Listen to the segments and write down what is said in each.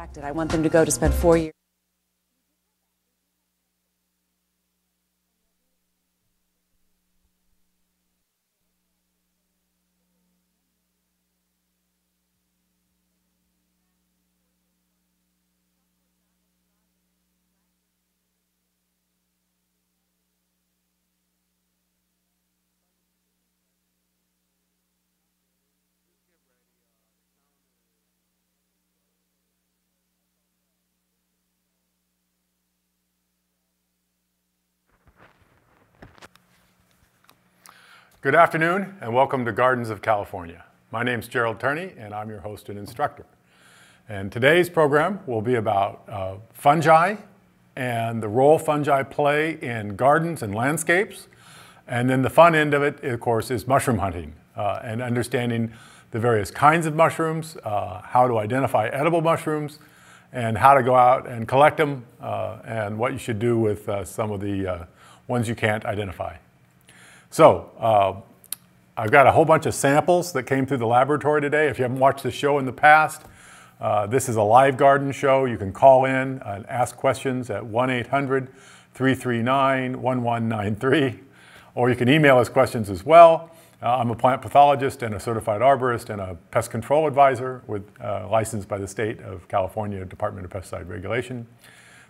distracted. I want them to go to spend four years. Good afternoon, and welcome to Gardens of California. My name is Jerrold Turney, and I'm your host and instructor. And today's program will be about uh, fungi and the role fungi play in gardens and landscapes. And then the fun end of it, of course, is mushroom hunting uh, and understanding the various kinds of mushrooms, uh, how to identify edible mushrooms, and how to go out and collect them, uh, and what you should do with uh, some of the uh, ones you can't identify. So uh, I've got a whole bunch of samples that came through the laboratory today. If you haven't watched the show in the past, uh, this is a live garden show. You can call in and ask questions at 1-800-339-1193, or you can email us questions as well. Uh, I'm a plant pathologist and a certified arborist and a pest control advisor with uh, licensed by the state of California Department of Pesticide Regulation.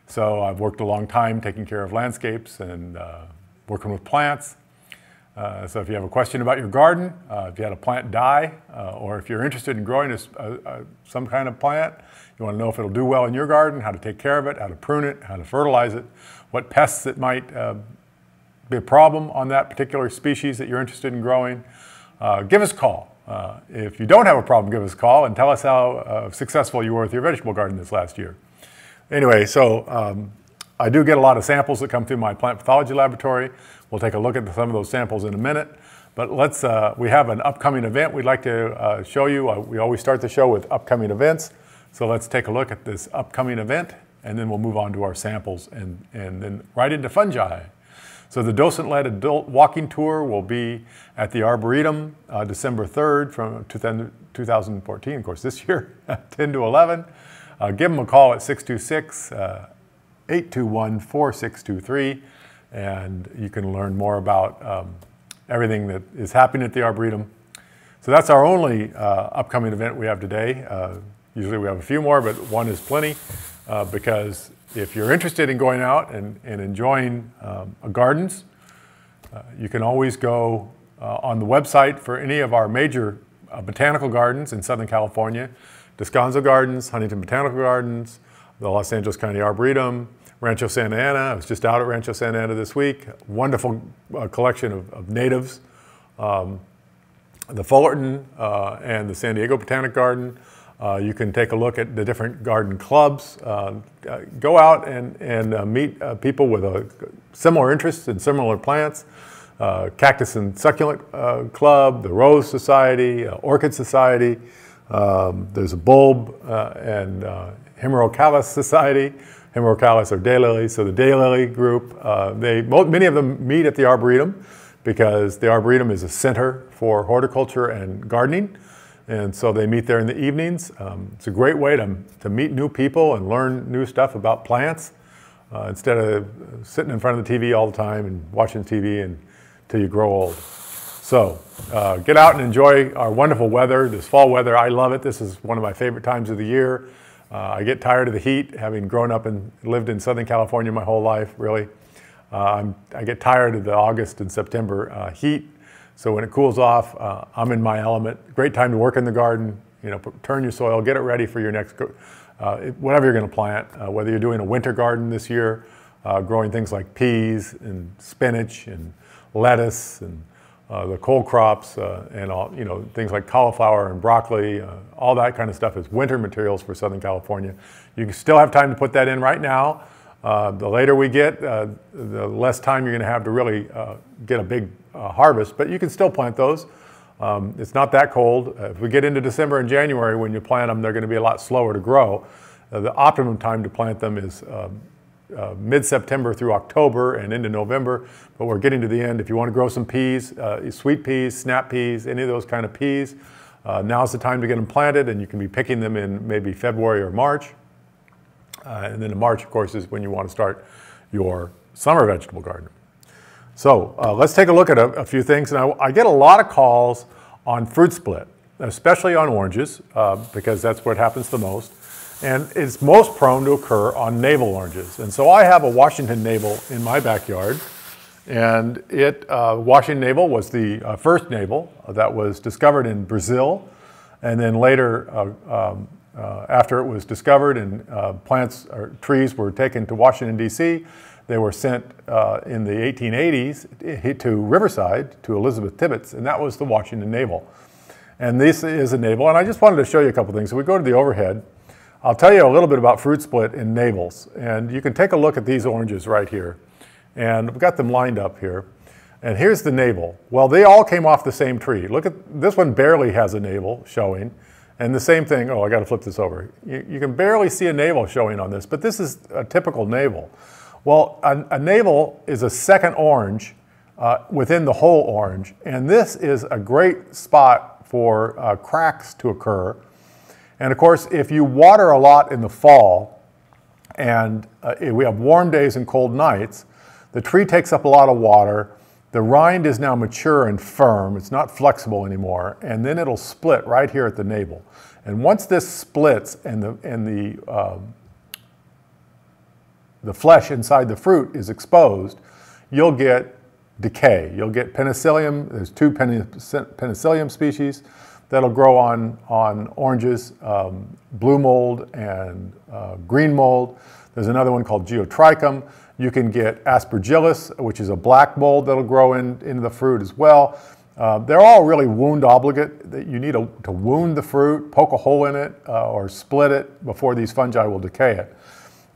So I've worked a long time taking care of landscapes and uh, working with plants. Uh, so if you have a question about your garden, uh, if you had a plant die, uh, or if you're interested in growing a, a, some kind of plant, you want to know if it'll do well in your garden, how to take care of it, how to prune it, how to fertilize it, what pests it might uh, be a problem on that particular species that you're interested in growing, uh, give us a call. If you don't have a problem, give us a call and tell us how successful you were with your vegetable garden this last year. Anyway, so um, I do get a lot of samples that come through my plant pathology laboratory. We'll take a look at some of those samples in a minute. But let's, uh, we have an upcoming event we'd like to uh, show you. Uh, we always start the show with upcoming events. So let's take a look at this upcoming event and then we'll move on to our samples and, and then right into fungi. So the docent-led adult walking tour will be at the Arboretum uh, December 3rd from 2014, of course this year, 10 to 11. Uh, give them a call at 626 821 4623 and you can learn more about um, everything that is happening at the Arboretum. So that's our only uh, upcoming event we have today. Uh, usually we have a few more, but one is plenty uh, because if you're interested in going out and, and enjoying um, gardens, uh, you can always go uh, on the website for any of our major uh, botanical gardens in Southern California, Descanso Gardens, Huntington Botanical Gardens, the Los Angeles County Arboretum, Rancho Santa Ana. I was just out at Rancho Santa Ana this week. Wonderful uh, collection of, of natives. Um, the Fullerton uh, and the San Diego Botanic Garden. Uh, you can take a look at the different garden clubs. Uh, uh, go out and, and uh, meet people with a similar interests in similar plants. Cactus and Succulent Club, the Rose Society, Orchid Society. Um, there's a Bulb and Hemerocallis Society. Hemerocallis or daylilies. So the daylily group, uh, they, many of them meet at the Arboretum because the Arboretum is a center for horticulture and gardening. And so they meet there in the evenings. Um, it's a great way to, to meet new people and learn new stuff about plants uh, instead of sitting in front of the TV all the time and watching TV until you grow old. So uh, get out and enjoy our wonderful weather, this fall weather. I love it. This is one of my favorite times of the year. Uh, I get tired of the heat, having grown up and lived in Southern California my whole life, really. Uh, i get tired of the August and September uh, heat. So when it cools off, uh, I'm in my element. Great time to work in the garden, you know, turn your soil, get it ready for your next, uh, whatever you're gonna plant, uh, whether you're doing a winter garden this year, growing things like peas and spinach and lettuce and uh, the cold crops uh, and all, you know, things like cauliflower and broccoli, uh, all that kind of stuff is winter materials for Southern California. You still have time to put that in right now. Uh, the later we get, uh, the less time you're going to have to really get a big harvest, but you can still plant those. Um, it's not that cold. if we get into December and January, when you plant them, they're going to be a lot slower to grow. the optimum time to plant them is um, uh, mid-September through October and into November, but we're getting to the end. If you want to grow some peas, uh, sweet peas, snap peas, any of those kind of peas, uh, now's the time to get them planted and you can be picking them in maybe February or March. Uh, and then in March, of course, is when you want to start your summer vegetable garden. So uh, let's take a look at a, a few things. And I, I, get a lot of calls on fruit split, especially on oranges, uh, because that's what happens the most. And it's most prone to occur on navel oranges. And so I have a Washington navel in my backyard. And it, uh, Washington navel was the uh, first navel that was discovered in Brazil. And then later, uh, um, uh, after it was discovered and uh, plants or trees were taken to Washington, D.C., they were sent uh, in the 1880s to Riverside to Elizabeth Tibbets, and that was the Washington Navel. And this is a navel, and I just wanted to show you a couple things. So we go to the overhead. I'll tell you a little bit about fruit split in navels, and you can take a look at these oranges right here. And we've got them lined up here. And here's the navel. Well, they all came off the same tree. Look at, this one barely has a navel showing. And the same thing, oh, I gotta flip this over. You, you can barely see a navel showing on this, but this is a typical navel. Well, a, a navel is a second orange uh, within the whole orange. And this is a great spot for uh, cracks to occur. And of course, if you water a lot in the fall, and uh, we have warm days and cold nights, the tree takes up a lot of water. The rind is now mature and firm. It's not flexible anymore. And then it'll split right here at the navel. And once this splits and the, and the, uh, the flesh inside the fruit is exposed, you'll get decay. You'll get penicillium. There's two penicillium species that'll grow on, on oranges, um, blue mold and uh, green mold. There's another one called geotrichum. You can get aspergillus, which is a black mold that'll grow in, into the fruit as well. Uh, they're all really wound obligate. That you need a, to wound the fruit, poke a hole in it, uh, or split it before these fungi will decay it.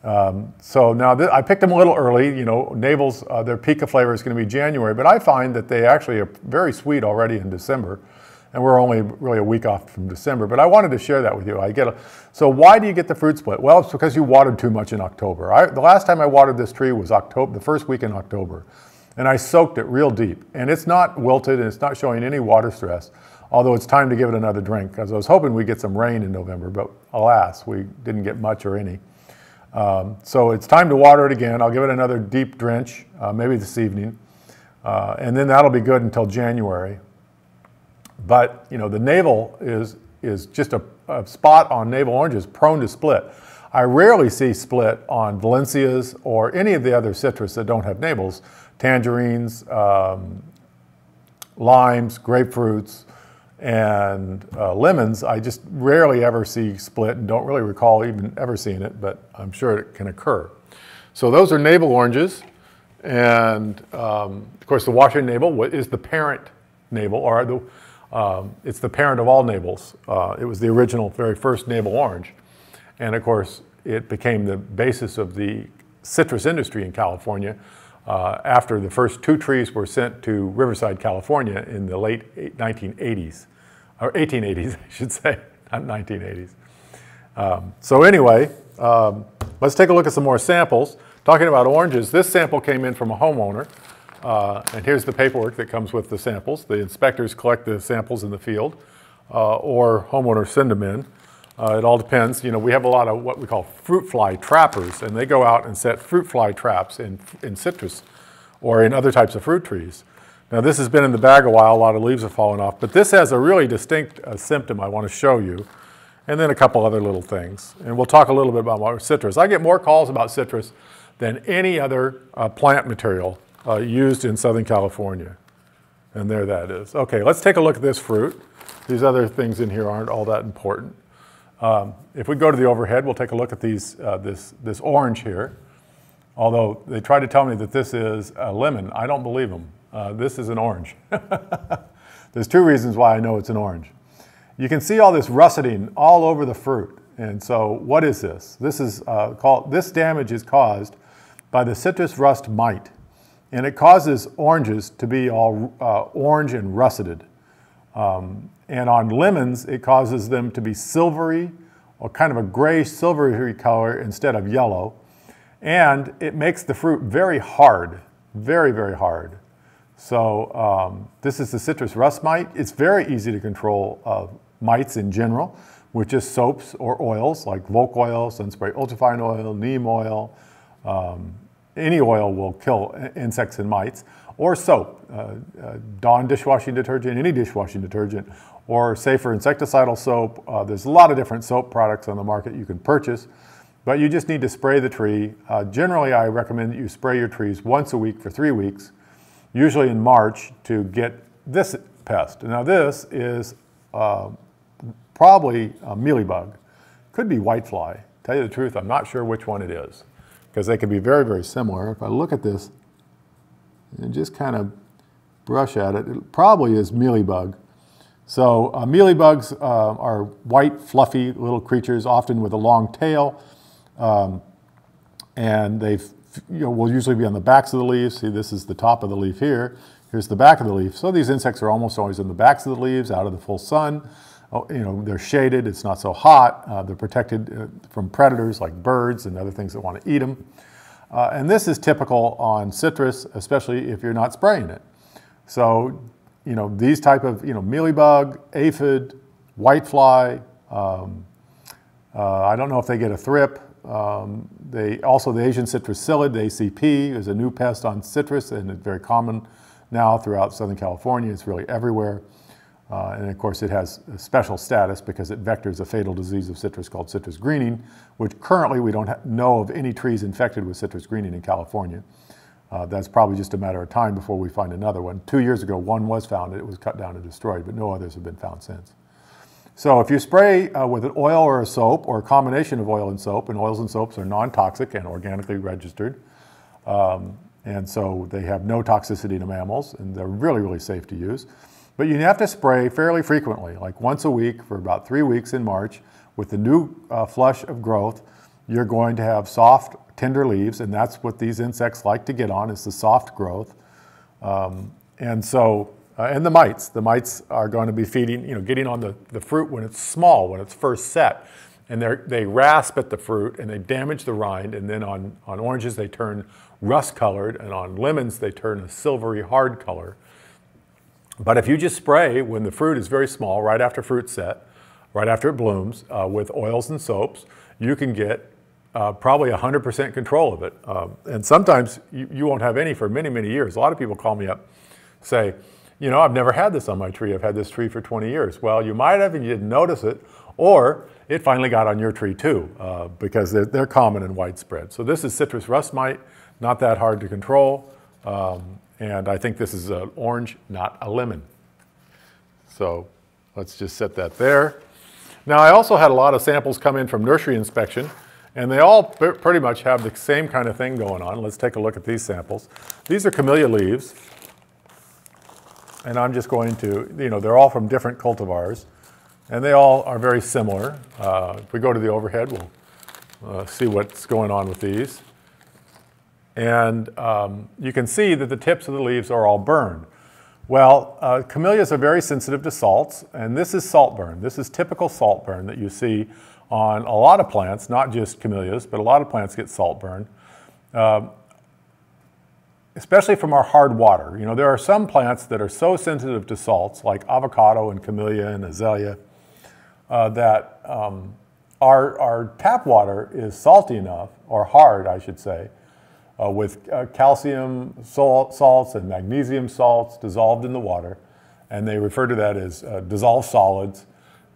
Um, so now I picked them a little early. You know, navels, uh, their peak of flavor is going to be January, but I find that they actually are very sweet already in December and we're only really a week off from December. But I wanted to share that with you. I get a, so why do you get the fruit split? Well, it's because you watered too much in October. I, the last time I watered this tree was October, the first week in October, and I soaked it real deep. And it's not wilted and it's not showing any water stress. Although it's time to give it another drink, because I was hoping we'd get some rain in November, but alas, we didn't get much or any. Um, so it's time to water it again. I'll give it another deep drench, uh, maybe this evening. Uh, and then that'll be good until January. But you know, the navel is, is just a, a spot on navel oranges prone to split. I rarely see split on Valencias or any of the other citrus that don't have navels, tangerines, um, limes, grapefruits, and uh, lemons. I just rarely ever see split and don't really recall even ever seeing it, but I'm sure it can occur. So those are navel oranges. And um, of course, the Washington navel is the parent navel, or the, um, it's the parent of all navels. Uh, it was the original, very first navel orange. And of course, it became the basis of the citrus industry in California uh, after the first two trees were sent to Riverside, California in the late 1980s, or 1880s, I should say, not 1980s. Um, so anyway, um, let's take a look at some more samples. Talking about oranges, this sample came in from a homeowner uh, and here's the paperwork that comes with the samples. The inspectors collect the samples in the field, uh, or homeowners send them in. Uh, it all depends. You know, we have a lot of what we call fruit fly trappers, and they go out and set fruit fly traps in, in citrus or in other types of fruit trees. Now, this has been in the bag a while. A lot of leaves have fallen off, but this has a really distinct uh, symptom I want to show you, and then a couple other little things. And we'll talk a little bit about citrus. I get more calls about citrus than any other uh, plant material uh, used in Southern California. And there that is. Okay, let's take a look at this fruit. These other things in here aren't all that important. Um, if we go to the overhead, we'll take a look at these, uh, this, this orange here. Although they try to tell me that this is a lemon, I don't believe them. Uh, this is an orange. There's two reasons why I know it's an orange. You can see all this russeting all over the fruit. And so what is this? This is uh, called, this damage is caused by the citrus rust mite and it causes oranges to be all uh, orange and russeted. Um, and on lemons, it causes them to be silvery or kind of a gray silvery color instead of yellow. And it makes the fruit very hard, very, very hard. So um, this is the citrus rust mite. It's very easy to control uh, mites in general, with just soaps or oils like Volck oil, Sunspray ultrafine oil, neem oil. Um, any oil will kill insects and mites. Or soap, uh, uh, Dawn dishwashing detergent, any dishwashing detergent, or safer insecticidal soap. Uh, there's a lot of different soap products on the market you can purchase, but you just need to spray the tree. Uh, generally, I recommend that you spray your trees once a week for three weeks, usually in March, to get this pest. Now this is uh, probably a mealybug. Could be whitefly. Tell you the truth, I'm not sure which one it is because they can be very, very similar. If I look at this and just kind of brush at it, it probably is mealybug. So uh, mealybugs uh, are white, fluffy little creatures, often with a long tail, um, and they you know, will usually be on the backs of the leaves. See, this is the top of the leaf here. Here's the back of the leaf. So these insects are almost always in the backs of the leaves, out of the full sun. Oh, you know, they're shaded, it's not so hot, uh, they're protected uh, from predators like birds and other things that want to eat them. Uh, and this is typical on citrus, especially if you're not spraying it. So, you know, these type of, you know, mealybug, aphid, whitefly, um, uh, I don't know if they get a thrip. Um, they also the Asian citrus psyllid, the ACP, is a new pest on citrus and it's very common now throughout Southern California. It's really everywhere. Uh, and of course, it has a special status because it vectors a fatal disease of citrus called citrus greening, which currently we don't know of any trees infected with citrus greening in California. Uh, that's probably just a matter of time before we find another one. Two years ago, one was found, and it was cut down and destroyed, but no others have been found since. So if you spray uh, with an oil or a soap or a combination of oil and soap, and oils and soaps are non-toxic and organically registered, um, and so they have no toxicity to mammals, and they're really, really safe to use. But you have to spray fairly frequently, like once a week for about three weeks in March. With the new uh, flush of growth, you're going to have soft, tender leaves, and that's what these insects like to get on is the soft growth. Um, and so, uh, and the mites, the mites are going to be feeding, you know, getting on the, the fruit when it's small, when it's first set. And they rasp at the fruit and they damage the rind. And then on, on oranges, they turn rust colored. And on lemons, they turn a silvery hard color. But if you just spray when the fruit is very small, right after fruit set, right after it blooms, uh, with oils and soaps, you can get uh, probably 100% control of it. Um, and sometimes you, you, won't have any for many, many years. A lot of people call me up, say, you know, I've never had this on my tree. I've had this tree for 20 years. Well, you might have and you didn't notice it, or it finally got on your tree too, uh, because they're, they're, common and widespread. So this is citrus rust mite, not that hard to control. Um, and I think this is an orange, not a lemon. So let's just set that there. Now I also had a lot of samples come in from nursery inspection and they all pretty much have the same kind of thing going on. Let's take a look at these samples. These are camellia leaves. And I'm just going to, you know, they're all from different cultivars. And they all are very similar. Uh, if we go to the overhead, we'll uh, see what's going on with these. And um, you can see that the tips of the leaves are all burned. Well, uh, camellias are very sensitive to salts, and this is salt burn. This is typical salt burn that you see on a lot of plants, not just camellias, but a lot of plants get salt burn, uh, especially from our hard water. You know, there are some plants that are so sensitive to salts, like avocado and camellia and azalea, uh, that um, our, our tap water is salty enough, or hard, I should say, uh, with uh, calcium salt, salts and magnesium salts dissolved in the water. And they refer to that as uh, dissolved solids.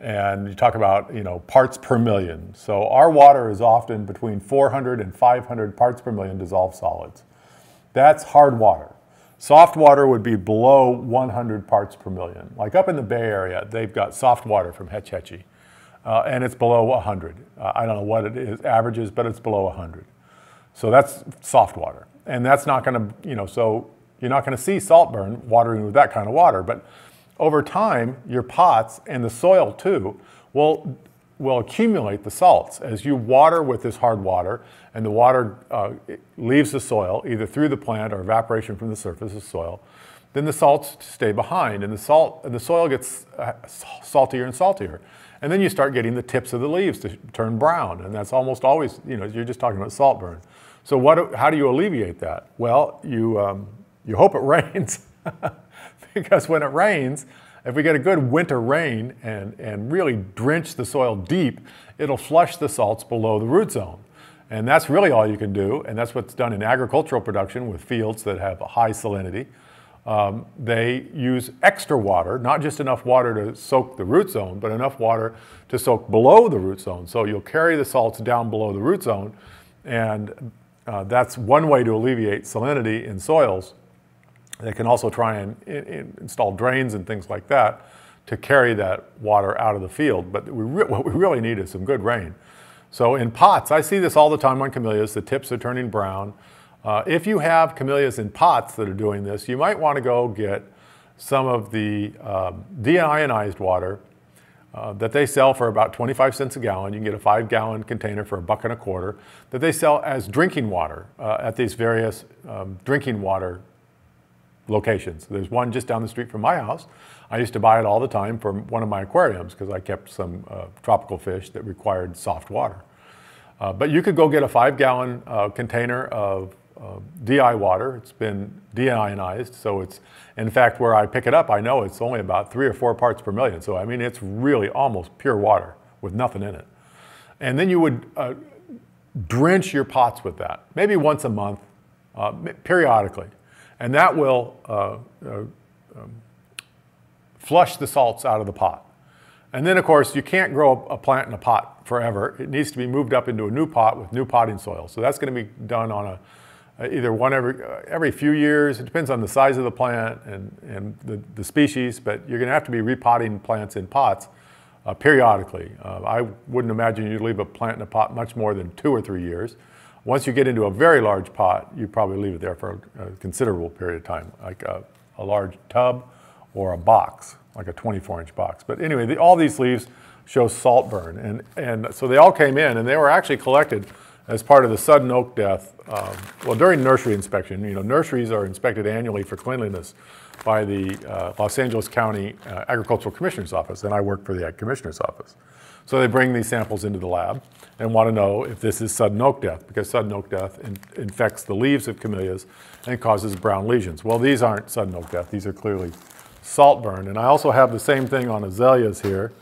And you talk about, you know, parts per million. So our water is often between 400 and 500 parts per million dissolved solids. That's hard water. Soft water would be below 100 parts per million. Like up in the Bay Area, they've got soft water from Hetch Hetchy, uh, and it's below 100. Uh, I don't know what it is, averages, but it's below 100. So that's soft water. And that's not going to, you know, so you're not going to see salt burn watering with that kind of water. But over time, your pots and the soil too will, will accumulate the salts. As you water with this hard water and the water uh, leaves the soil, either through the plant or evaporation from the surface of soil, then the salts stay behind and the, salt, and the soil gets uh, saltier and saltier. And then you start getting the tips of the leaves to turn brown. And that's almost always, you know, you're just talking about salt burn. So what, how do you alleviate that? Well, you, um, you hope it rains because when it rains, If we get a good winter rain and, and really drench the soil deep, it'll flush the salts below the root zone. And that's really all you can do, and that's what's done in agricultural production with fields that have a high salinity. Um, they use extra water, not just enough water to soak the root zone, but enough water to soak below the root zone. So you'll carry the salts down below the root zone, and uh, that's one way to alleviate salinity in soils. They can also try and in, in install drains and things like that to carry that water out of the field. But we what we really need is some good rain. So in pots, I see this all the time on camellias. The tips are turning brown. Uh, if you have camellias in pots that are doing this, you might want to go get some of the um, deionized water uh, that they sell for about 25 cents a gallon. You can get a five gallon container for a buck and a quarter that they sell as drinking water uh, at these various um, drinking water locations. There's one just down the street from my house. I used to buy it all the time from one of my aquariums because I kept some uh, tropical fish that required soft water. Uh, but you could go get a five gallon uh, container of DI water. It's been deionized, so it's, in fact, where I pick it up, I know it's only about three or four parts per million. So, I mean, it's really almost pure water with nothing in it. And then you would uh, drench your pots with that, maybe once a month, uh, periodically. And that will uh, um, flush the salts out of the pot. And then, of course, you can't grow a plant in a pot forever. It needs to be moved up into a new pot with new potting soil. So that's going to be done on a either one every, uh, every few years. It depends on the size of the plant and, and the, the species, but you're going to have to be repotting plants in pots uh, periodically. Uh, I wouldn't imagine you'd leave a plant in a pot much more than two or three years. Once you get into a very large pot, you probably leave it there for a, a considerable period of time, like a, a, large tub or a box, like a 24 inch box. But anyway, the, all these leaves show salt burn. And, and so they all came in and they were actually collected as part of the sudden oak death, um, well, during nursery inspection, you know, nurseries are inspected annually for cleanliness by the uh, Los Angeles County uh, Agricultural Commissioner's Office, and I work for the Ag Commissioner's Office. So they bring these samples into the lab and want to know if this is sudden oak death, because sudden oak death in, infects the leaves of camellias and causes brown lesions. Well, these aren't sudden oak death. These are clearly salt burn. And I also have the same thing on azaleas here.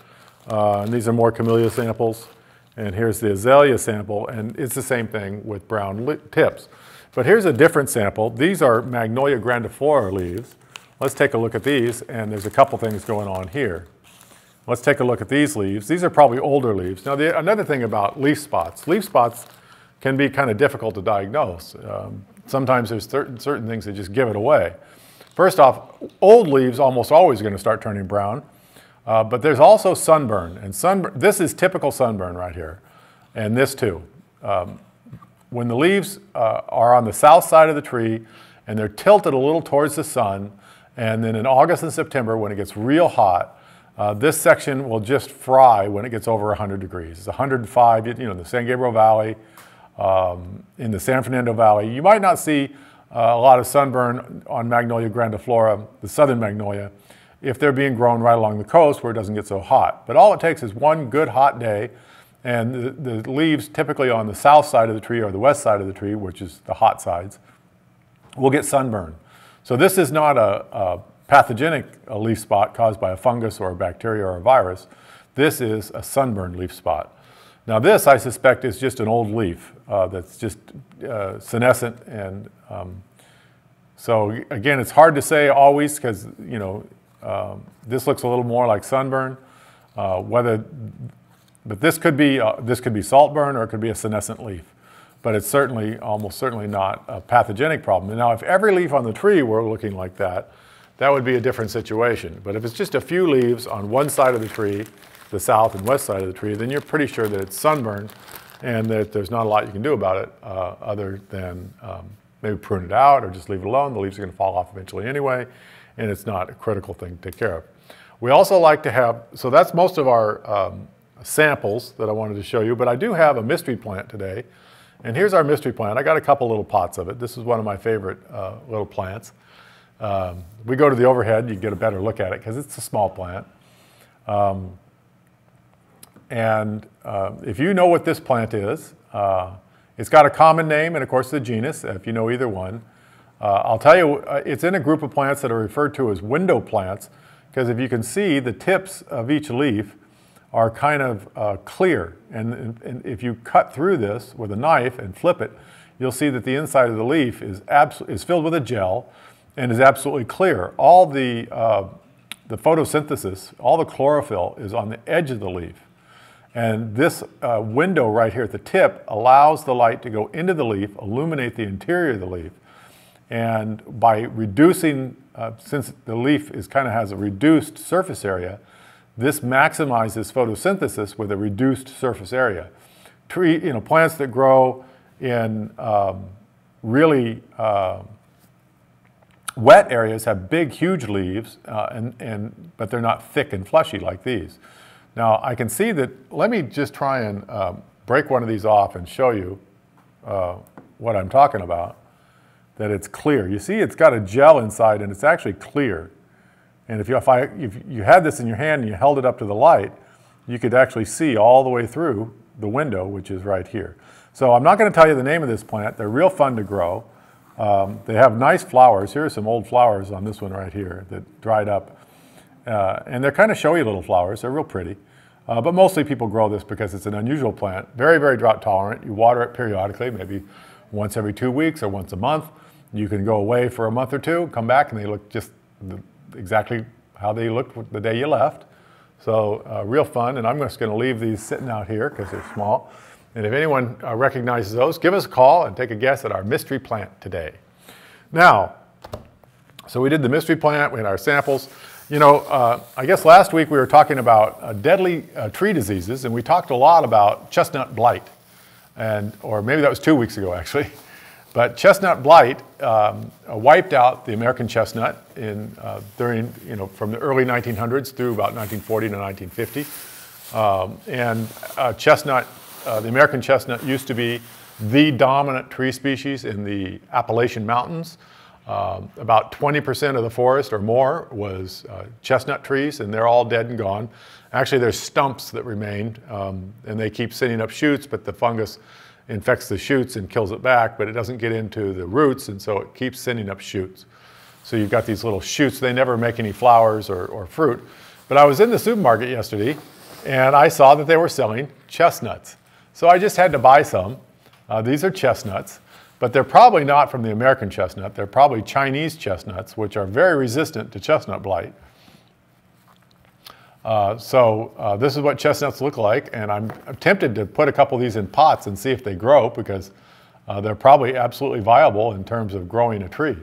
Uh, and these are more camellia samples. And here's the azalea sample, and it's the same thing with brown tips. But here's a different sample. These are Magnolia grandiflora leaves. Let's take a look at these, and there's a couple things going on here. Let's take a look at these leaves. These are probably older leaves. Now, the, another thing about leaf spots, leaf spots can be kind of difficult to diagnose. Um, sometimes there's certain, certain things that just give it away. First off, old leaves almost always going to start turning brown. Uh, but there's also sunburn, and sunburn, this is typical sunburn right here, and this too. Um, when the leaves uh, are on the south side of the tree and they're tilted a little towards the sun, and then in August and September when it gets real hot, uh, this section will just fry when it gets over 100 degrees. It's 105, you know, in the San Gabriel Valley, um, in the San Fernando Valley. You might not see uh, a lot of sunburn on Magnolia grandiflora, the southern magnolia, if they're being grown right along the coast where it doesn't get so hot. But all it takes is one good hot day, and the, the leaves typically on the south side of the tree or the west side of the tree, which is the hot sides, will get sunburn. So this is not a, a pathogenic leaf spot caused by a fungus or a bacteria or a virus. This is a sunburned leaf spot. Now this, I suspect, is just an old leaf uh, that's just uh, senescent and um, so again, it's hard to say always because, you know, um, this looks a little more like sunburn. Uh, whether, but this could be uh, this could be saltburn or it could be a senescent leaf. But it's certainly almost certainly not a pathogenic problem. now, if every leaf on the tree were looking like that, that would be a different situation. But if it's just a few leaves on one side of the tree, the south and west side of the tree, then you're pretty sure that it's sunburn and that there's not a lot you can do about it uh, other than um, maybe prune it out or just leave it alone. The leaves are going to fall off eventually anyway and it's not a critical thing to take care of. We also like to have, so that's most of our um, samples that I wanted to show you, but I do have a mystery plant today. And here's our mystery plant. I got a couple little pots of it. This is one of my favorite uh, little plants. Um, we go to the overhead, you get a better look at it because it's a small plant. Um, and uh, if you know what this plant is, uh, it's got a common name and of course the genus, if you know either one. Uh, I'll tell you, uh, it's in a group of plants that are referred to as window plants because if you can see, the tips of each leaf are kind of uh, clear. And, and, if you cut through this with a knife and flip it, you'll see that the inside of the leaf is, is filled with a gel and is absolutely clear. All the, uh, the photosynthesis, all the chlorophyll is on the edge of the leaf. And this uh, window right here at the tip allows the light to go into the leaf, illuminate the interior of the leaf. And by reducing, uh, since the leaf is kind of has a reduced surface area, this maximizes photosynthesis with a reduced surface area. Tree, you know, plants that grow in um, really uh, wet areas have big, huge leaves, uh, and, and, but they're not thick and fleshy like these. Now I can see that, let me just try and uh, break one of these off and show you uh, what I'm talking about, that it's clear. You see it's got a gel inside and it's actually clear. And if you, if, I, if you had this in your hand and you held it up to the light, you could actually see all the way through the window, which is right here. So I'm not going to tell you the name of this plant. They're real fun to grow. Um, they have nice flowers. Here are some old flowers on this one right here that dried up. Uh, and they're kind of showy little flowers. They're real pretty. Uh, but mostly people grow this because it's an unusual plant. Very, very drought tolerant. You water it periodically, maybe once every two weeks or once a month. You can go away for a month or two, come back, and they look just the, exactly how they looked the day you left. So uh, real fun. And I'm just going to leave these sitting out here because they're small. And if anyone uh, recognizes those, give us a call and take a guess at our mystery plant today. Now, so we did the mystery plant, we had our samples. You know, uh, I guess last week we were talking about uh, deadly uh, tree diseases, and we talked a lot about chestnut blight, and or maybe that was two weeks ago actually. But chestnut blight um, uh, wiped out the American chestnut in uh, during you know from the early 1900s through about 1940 to 1950, um, and chestnut uh, the American chestnut used to be the dominant tree species in the Appalachian Mountains. Um, about 20% of the forest or more was uh, chestnut trees, and they're all dead and gone. Actually, there's stumps that remain, um, and they keep sending up shoots, but the fungus infects the shoots and kills it back, but it doesn't get into the roots, and so it keeps sending up shoots. So you've got these little shoots. They never make any flowers or, or fruit. But I was in the supermarket yesterday, and I saw that they were selling chestnuts. So I just had to buy some. Uh, these are chestnuts, but they're probably not from the American chestnut. They're probably Chinese chestnuts, which are very resistant to chestnut blight. Uh, so uh, this is what chestnuts look like, and I'm, I'm, tempted to put a couple of these in pots and see if they grow because uh, they're probably absolutely viable in terms of growing a tree.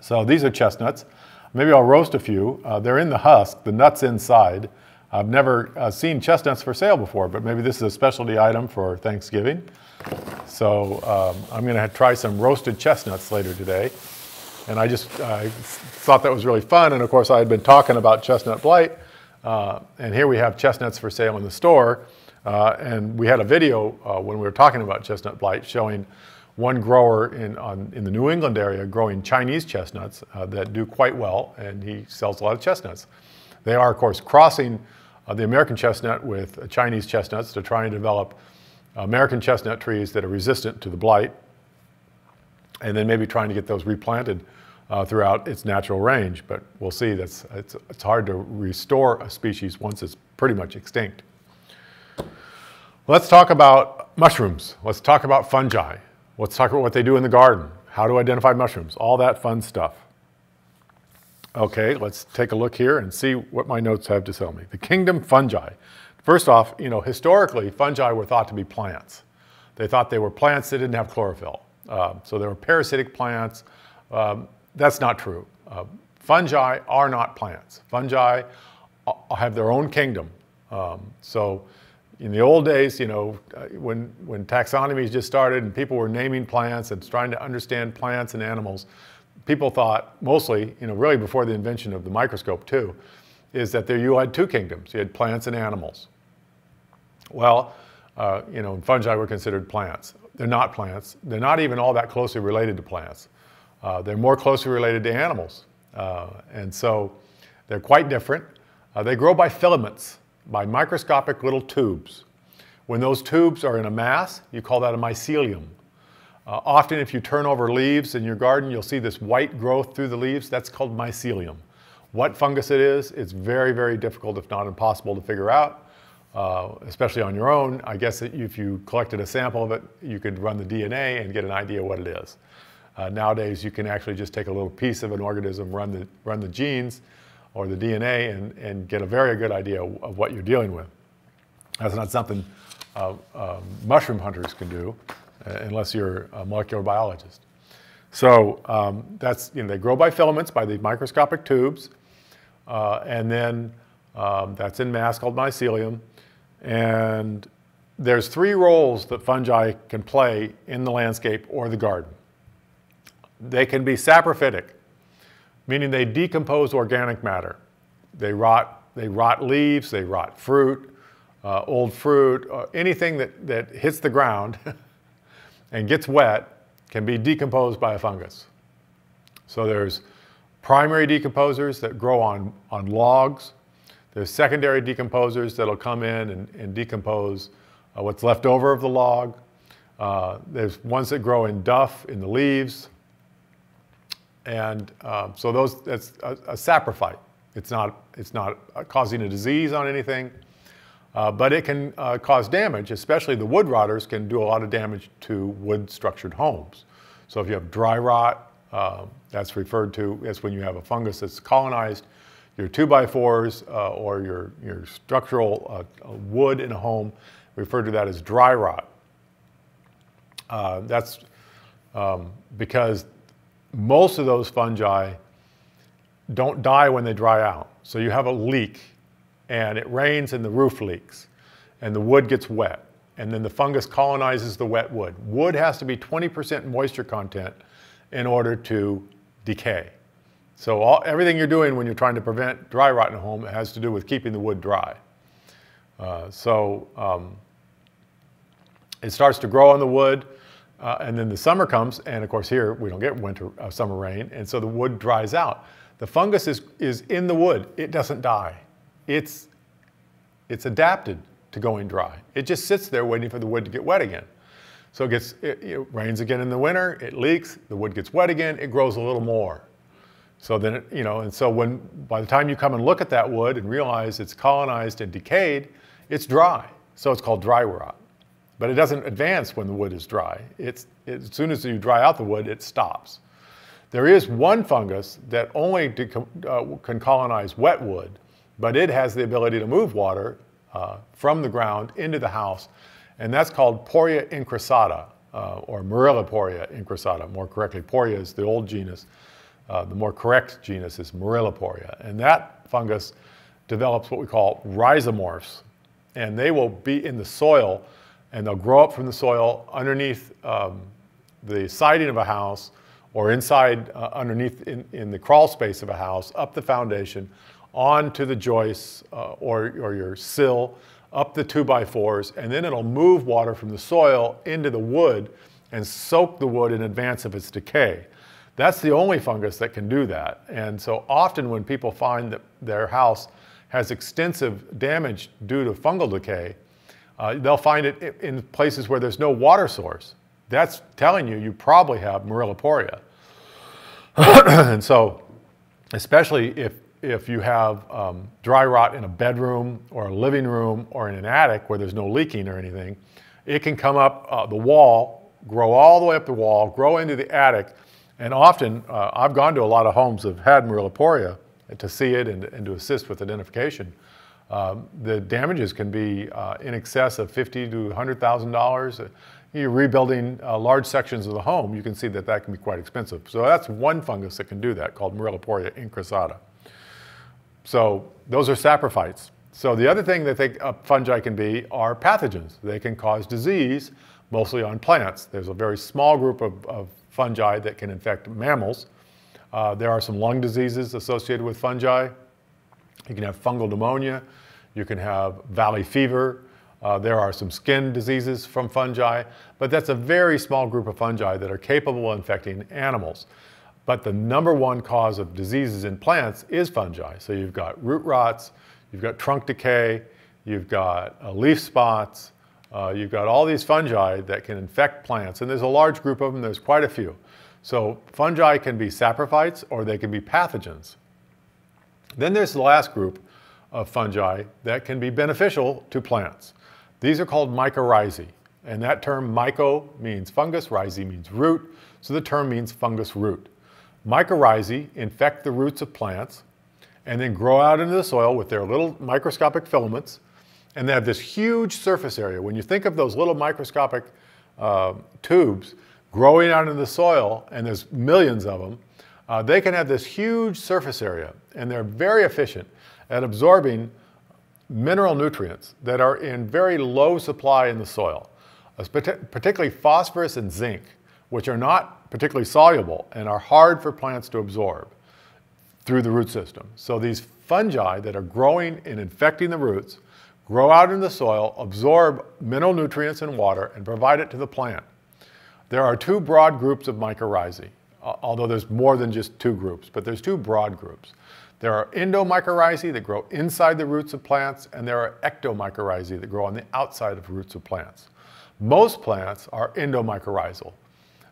So these are chestnuts. Maybe I'll roast a few. Uh, they're in the husk, the nuts inside. I've never uh, seen chestnuts for sale before, but maybe this is a specialty item for Thanksgiving. So um, I'm going to try some roasted chestnuts later today. And I just uh, thought that was really fun. And of course, I had been talking about chestnut blight. Uh, and here we have chestnuts for sale in the store. Uh, and we had a video uh, when we were talking about chestnut blight showing one grower in, on, in the New England area growing Chinese chestnuts uh, that do quite well. And he sells a lot of chestnuts. They are, of course, crossing uh, the American chestnut with Chinese chestnuts to try and develop American chestnut trees that are resistant to the blight, and then maybe trying to get those replanted uh, throughout its natural range. But we'll see, that's, it's, it's hard to restore a species once it's pretty much extinct. Let's talk about mushrooms. Let's talk about fungi. Let's talk about what they do in the garden, how to identify mushrooms, all that fun stuff. Okay, let's take a look here and see what my notes have to tell me. The kingdom fungi. First off, you know, historically, fungi were thought to be plants. They thought they were plants that didn't have chlorophyll. Uh, so they were parasitic plants. Um, that's not true. Uh, fungi are not plants. Fungi have their own kingdom. Um, so in the old days, you know, uh, when, when taxonomies just started and people were naming plants and trying to understand plants and animals, people thought mostly, you know, really before the invention of the microscope too, is that there you had two kingdoms. You had plants and animals. Well, uh, you know, fungi were considered plants. They're not plants. They're not even all that closely related to plants. Uh, they're more closely related to animals. Uh, and so they're quite different. Uh, they grow by filaments, by microscopic little tubes. When those tubes are in a mass, you call that a mycelium. Uh, often if you turn over leaves in your garden, you'll see this white growth through the leaves. That's called mycelium. what fungus it is. It's very, very difficult, if not impossible, to figure out, uh, especially on your own. I guess that if you collected a sample of it, you could run the DNA and get an idea what it is. Uh, nowadays, you can actually just take a little piece of an organism, run the, run the genes or the DNA, and, and get a very good idea of what you're dealing with. That's not something uh, um, mushroom hunters can do uh, unless you're a molecular biologist. So um, that's, you know, they grow by filaments, by the microscopic tubes, uh, and then um, that's in mass called mycelium. And there's three roles that fungi can play in the landscape or the garden. They can be saprophytic, meaning they decompose organic matter. They rot, they rot leaves, they rot fruit, uh, old fruit, uh, anything that, that hits the ground and gets wet can be decomposed by a fungus. So there's primary decomposers that grow on, on logs. There's secondary decomposers that'll come in and, and decompose uh, what's left over of the log. Uh, there's ones that grow in duff, in the leaves. And uh, so those, that's a, a, saprophyte. It's not, it's not causing a disease on anything, uh, but it can uh, cause damage, especially the wood rotters can do a lot of damage to wood structured homes. So if you have dry rot, uh, that's referred to as when you have a fungus that's colonized your two by fours uh, or your, your structural uh, wood in a home, refer to that as dry rot. that's um, because most of those fungi don't die when they dry out. So you have a leak and it rains and the roof leaks and the wood gets wet and then the fungus colonizes the wet wood. Wood has to be 20% moisture content in order to decay. So all, everything you're doing when you're trying to prevent dry rot in a home has to do with keeping the wood dry. Uh, so um, it starts to grow on the wood. Uh, and then the summer comes, and of course here we don't get winter, uh, summer rain, and so the wood dries out. The fungus is, is in the wood. It doesn't die. It's, it's adapted to going dry. It just sits there waiting for the wood to get wet again. So it gets, it, it rains again in the winter, it leaks, the wood gets wet again, it grows a little more. So then, it, you know, and so when, by the time you come and look at that wood and realize it's colonized and decayed, it's dry. So it's called dry rot. But it doesn't advance when the wood is dry. It's, it, as soon as you dry out the wood, it stops. There is one fungus that only uh, can colonize wet wood, but it has the ability to move water uh, from the ground into the house, and that's called Poria incrassata, uh, or Poria incrassata. More correctly, Poria is the old genus. Uh, the more correct genus is Poria, and that fungus develops what we call rhizomorphs, and they will be in the soil and they'll grow up from the soil underneath um, the siding of a house or inside uh, underneath in, in, the crawl space of a house, up the foundation, onto the joists uh, or, or your sill, up the two by fours, and then it'll move water from the soil into the wood and soak the wood in advance of its decay. That's the only fungus that can do that. And so often when people find that their house has extensive damage due to fungal decay, uh, they'll find it in places where there's no water source. That's telling you you probably have Meruliporia. and so, especially if, if you have um, dry rot in a bedroom or a living room or in an attic where there's no leaking or anything, it can come up uh, the wall, grow all the way up the wall, grow into the attic. And often, uh, I've gone to a lot of homes that have had Meruliporia to see it and, and to assist with identification. Um, the damages can be uh, in excess of fifty to hundred thousand dollars. You're rebuilding uh, large sections of the home. You can see that that can be quite expensive. So that's one fungus that can do that, called Meruliporia incrassata. So those are saprophytes. So the other thing that they, uh, fungi can be are pathogens. They can cause disease, mostly on plants. There's a very small group of, of fungi that can infect mammals. Uh, there are some lung diseases associated with fungi. You can have fungal pneumonia. You can have valley fever. Uh, there are some skin diseases from fungi, but that's a very small group of fungi that are capable of infecting animals. But the number one cause of diseases in plants is fungi. So you've got root rots, you've got trunk decay, you've got uh, leaf spots, uh, you've got all these fungi that can infect plants, and there's a large group of them, there's quite a few. So fungi can be saprophytes or they can be pathogens. Then there's the last group of fungi that can be beneficial to plants. These are called mycorrhizae. And that term myco means fungus, rhizae means root, so the term means fungus root. Mycorrhizae infect the roots of plants and then grow out into the soil with their little microscopic filaments. And they have this huge surface area. When you think of those little microscopic uh, tubes growing out into the soil, and there's millions of them, uh, they can have this huge surface area. And they're very efficient at absorbing mineral nutrients that are in very low supply in the soil, particularly phosphorus and zinc, which are not particularly soluble and are hard for plants to absorb through the root system. So these fungi that are growing and infecting the roots grow out in the soil, absorb mineral nutrients and water, and provide it to the plant. There are two broad groups of mycorrhizae, although there's more than just two groups, but there's two broad groups. There are endomycorrhizae that grow inside the roots of plants, and there are ectomycorrhizae that grow on the outside of roots of plants. Most plants are endomycorrhizal.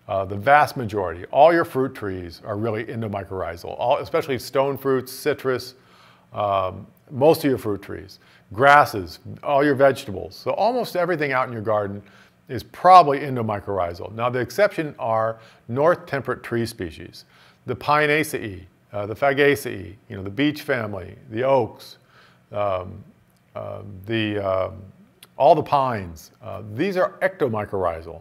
Uh, the vast majority, all your fruit trees are really endomycorrhizal, all, especially stone fruits, citrus, um, most of your fruit trees, grasses, all your vegetables. So almost everything out in your garden is probably endomycorrhizal. Now the exception are north temperate tree species, the Pinaceae, uh, the Fagaceae, you know, the beech family, the oaks, um, uh, the, um, all the pines. Uh, these are ectomycorrhizal.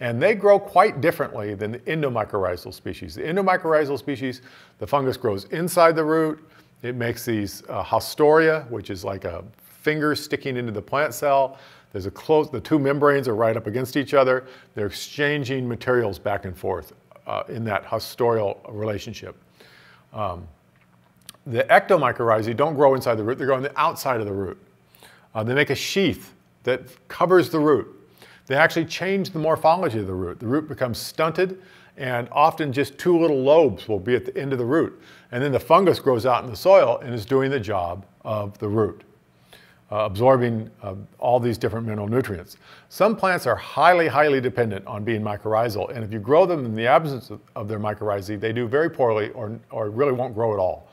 And they grow quite differently than the endomycorrhizal species. The endomycorrhizal species, the fungus grows inside the root. It makes these uh, haustoria, which is like a finger sticking into the plant cell. There's a close, the two membranes are right up against each other. They're exchanging materials back and forth uh, in that haustorial relationship. Um, the ectomycorrhizae don't grow inside the root, they grow on the outside of the root. Uh, they make a sheath that covers the root. They actually change the morphology of the root. The root becomes stunted and often just two little lobes will be at the end of the root. And then the fungus grows out in the soil and is doing the job of the root uh, absorbing uh, all these different mineral nutrients. Some plants are highly, highly dependent on being mycorrhizal, and if you grow them in the absence of, of their mycorrhizae, they do very poorly or, or really won't grow at all.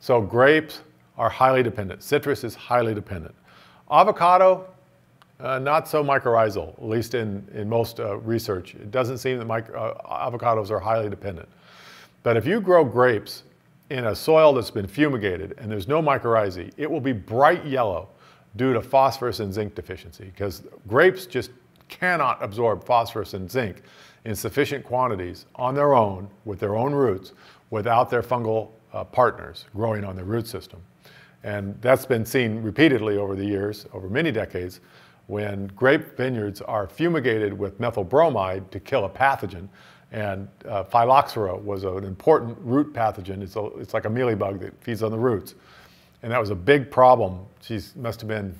So grapes are highly dependent. Citrus is highly dependent. Avocado, uh, not so mycorrhizal, at least in, in most uh, research. It doesn't seem that micro, uh, avocados are highly dependent. But if you grow grapes in a soil that's been fumigated and there's no mycorrhizae, it will be bright yellow due to phosphorus and zinc deficiency because grapes just cannot absorb phosphorus and zinc in sufficient quantities on their own with their own roots without their fungal uh, partners growing on their root system. And that's been seen repeatedly over the years, over many decades, when grape vineyards are fumigated with methyl bromide to kill a pathogen. And uh, phylloxera was an important root pathogen. It's, a, it's like a mealybug that feeds on the roots. And that was a big problem. She must have been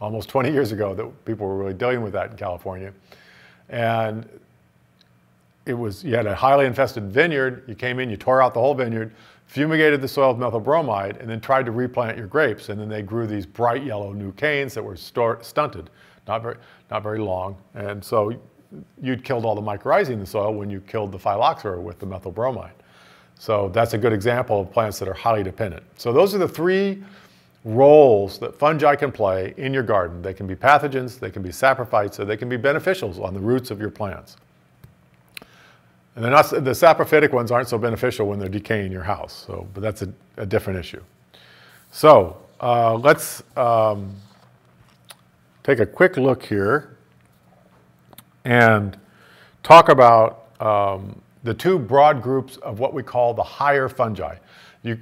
almost 20 years ago that people were really dealing with that in California. And it was, you had a highly infested vineyard, you came in, you tore out the whole vineyard, fumigated the soil with methyl bromide, and then tried to replant your grapes. And then they grew these bright yellow new canes that were stunted, not very, not very long. And so you'd killed all the mycorrhizae in the soil when you killed the phylloxera with the methyl bromide. So that's a good example of plants that are highly dependent. So those are the three roles that fungi can play in your garden. They can be pathogens, they can be saprophytes, or they can be beneficials on the roots of your plants. And they're not, the saprophytic ones aren't so beneficial when they're decaying your house, so, but that's a, a different issue. So uh, let's um, take a quick look here and talk about um, the two broad groups of what we call the higher fungi. You,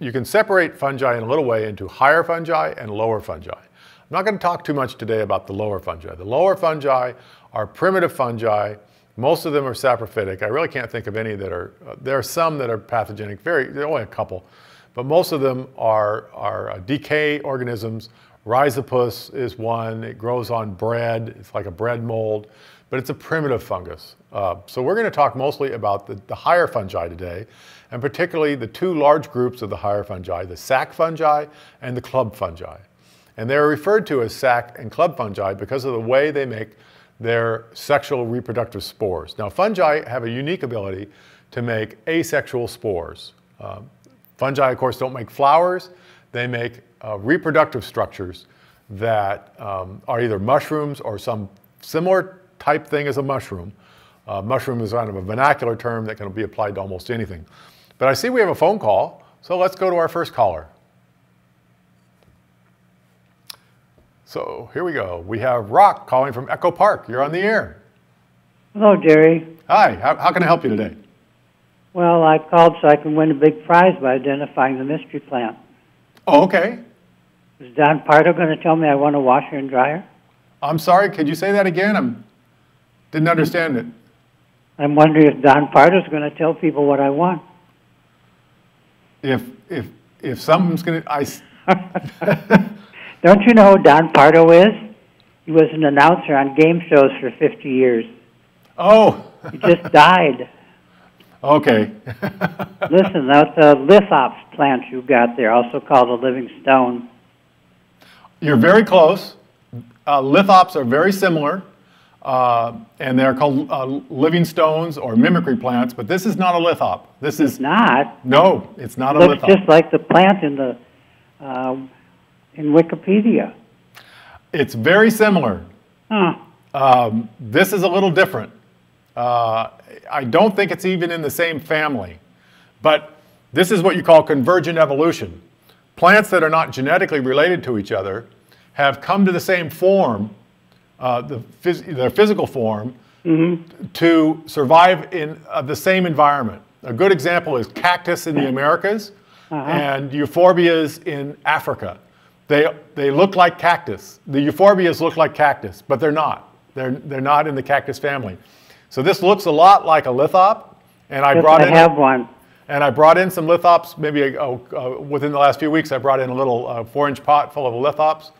you can separate fungi in a little way into higher fungi and lower fungi. I'm not going to talk too much today about the lower fungi. The lower fungi are primitive fungi. Most of them are saprophytic. I really can't think of any that are, uh, there are some that are pathogenic, very, there are only a couple, but most of them are, are uh, decay organisms. Rhizopus is one, it grows on bread, it's like a bread mold but it's a primitive fungus. Uh, so we're going to talk mostly about the, the, higher fungi today, and particularly the two large groups of the higher fungi, the sac fungi and the club fungi. And they're referred to as sac and club fungi because of the way they make their sexual reproductive spores. Now fungi have a unique ability to make asexual spores. Um, Fungi, of course, don't make flowers. They make uh, reproductive structures that um, are either mushrooms or some similar type thing as a mushroom. Uh, mushroom is kind of a vernacular term that can be applied to almost anything. But I see we have a phone call, so let's go to our first caller. So here we go. We have Rock calling from Echo Park. You're on the air. Hello, Jerry. Hi, how, how can I help you today? Well, I called so I can win a big prize by identifying the mystery plant. Oh, okay. Is Don Pardo going to tell me I want a washer and dryer? I'm sorry, could you say that again? I didn't understand it. I'm wondering if Don Pardo's going to tell people what I want. If, if, if something's going to, I, Don't you know who Don Pardo is? He was an announcer on game shows for 50 years. oh, He just died. okay. Listen, that's a lithops plant you've got there, also called a living stone. You're very close. Uh, lithops are very similar, uh, and they're called uh, living stones or mimicry plants, but this is not a lithop. This is, Not. no, it's not a Looks lithop. just like the plant in the uh, in Wikipedia. It's very similar. Huh. Um, this is a little different. Uh, I don't think it's even in the same family, but this is what you call convergent evolution. Plants that are not genetically related to each other have come to the same form, uh, the phys- their physical form, to survive in uh, the same environment. A good example is cactus in the Americas and euphorbias in Africa. They, they look like cactus. The euphorbias look like cactus, but they're not. They're, they're not in the cactus family. So this looks a lot like a lithop, and I Yes, brought I in have one. and I brought in some lithops. Maybe uh, uh, within the last few weeks, I brought in a little uh, four-inch pot full of lithops.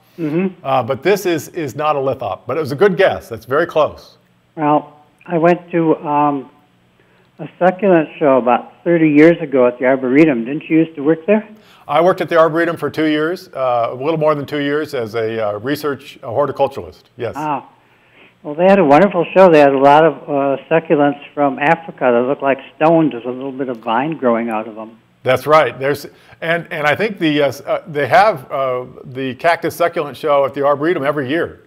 Uh, but this is is not a lithop. But it was a good guess. That's very close. Well, I went to um, a succulent show about 30 years ago at the Arboretum. Didn't you used to work there? I worked at the Arboretum for two years, uh, a little more than two years, as a uh, research horticulturalist. Yes. Ah. Well, they had a wonderful show. They had a lot of uh, succulents from Africa that look like stones. There's a little bit of vine growing out of them. That's right. There's and and I think the uh, uh, they have uh, the cactus succulent show at the Arboretum every year.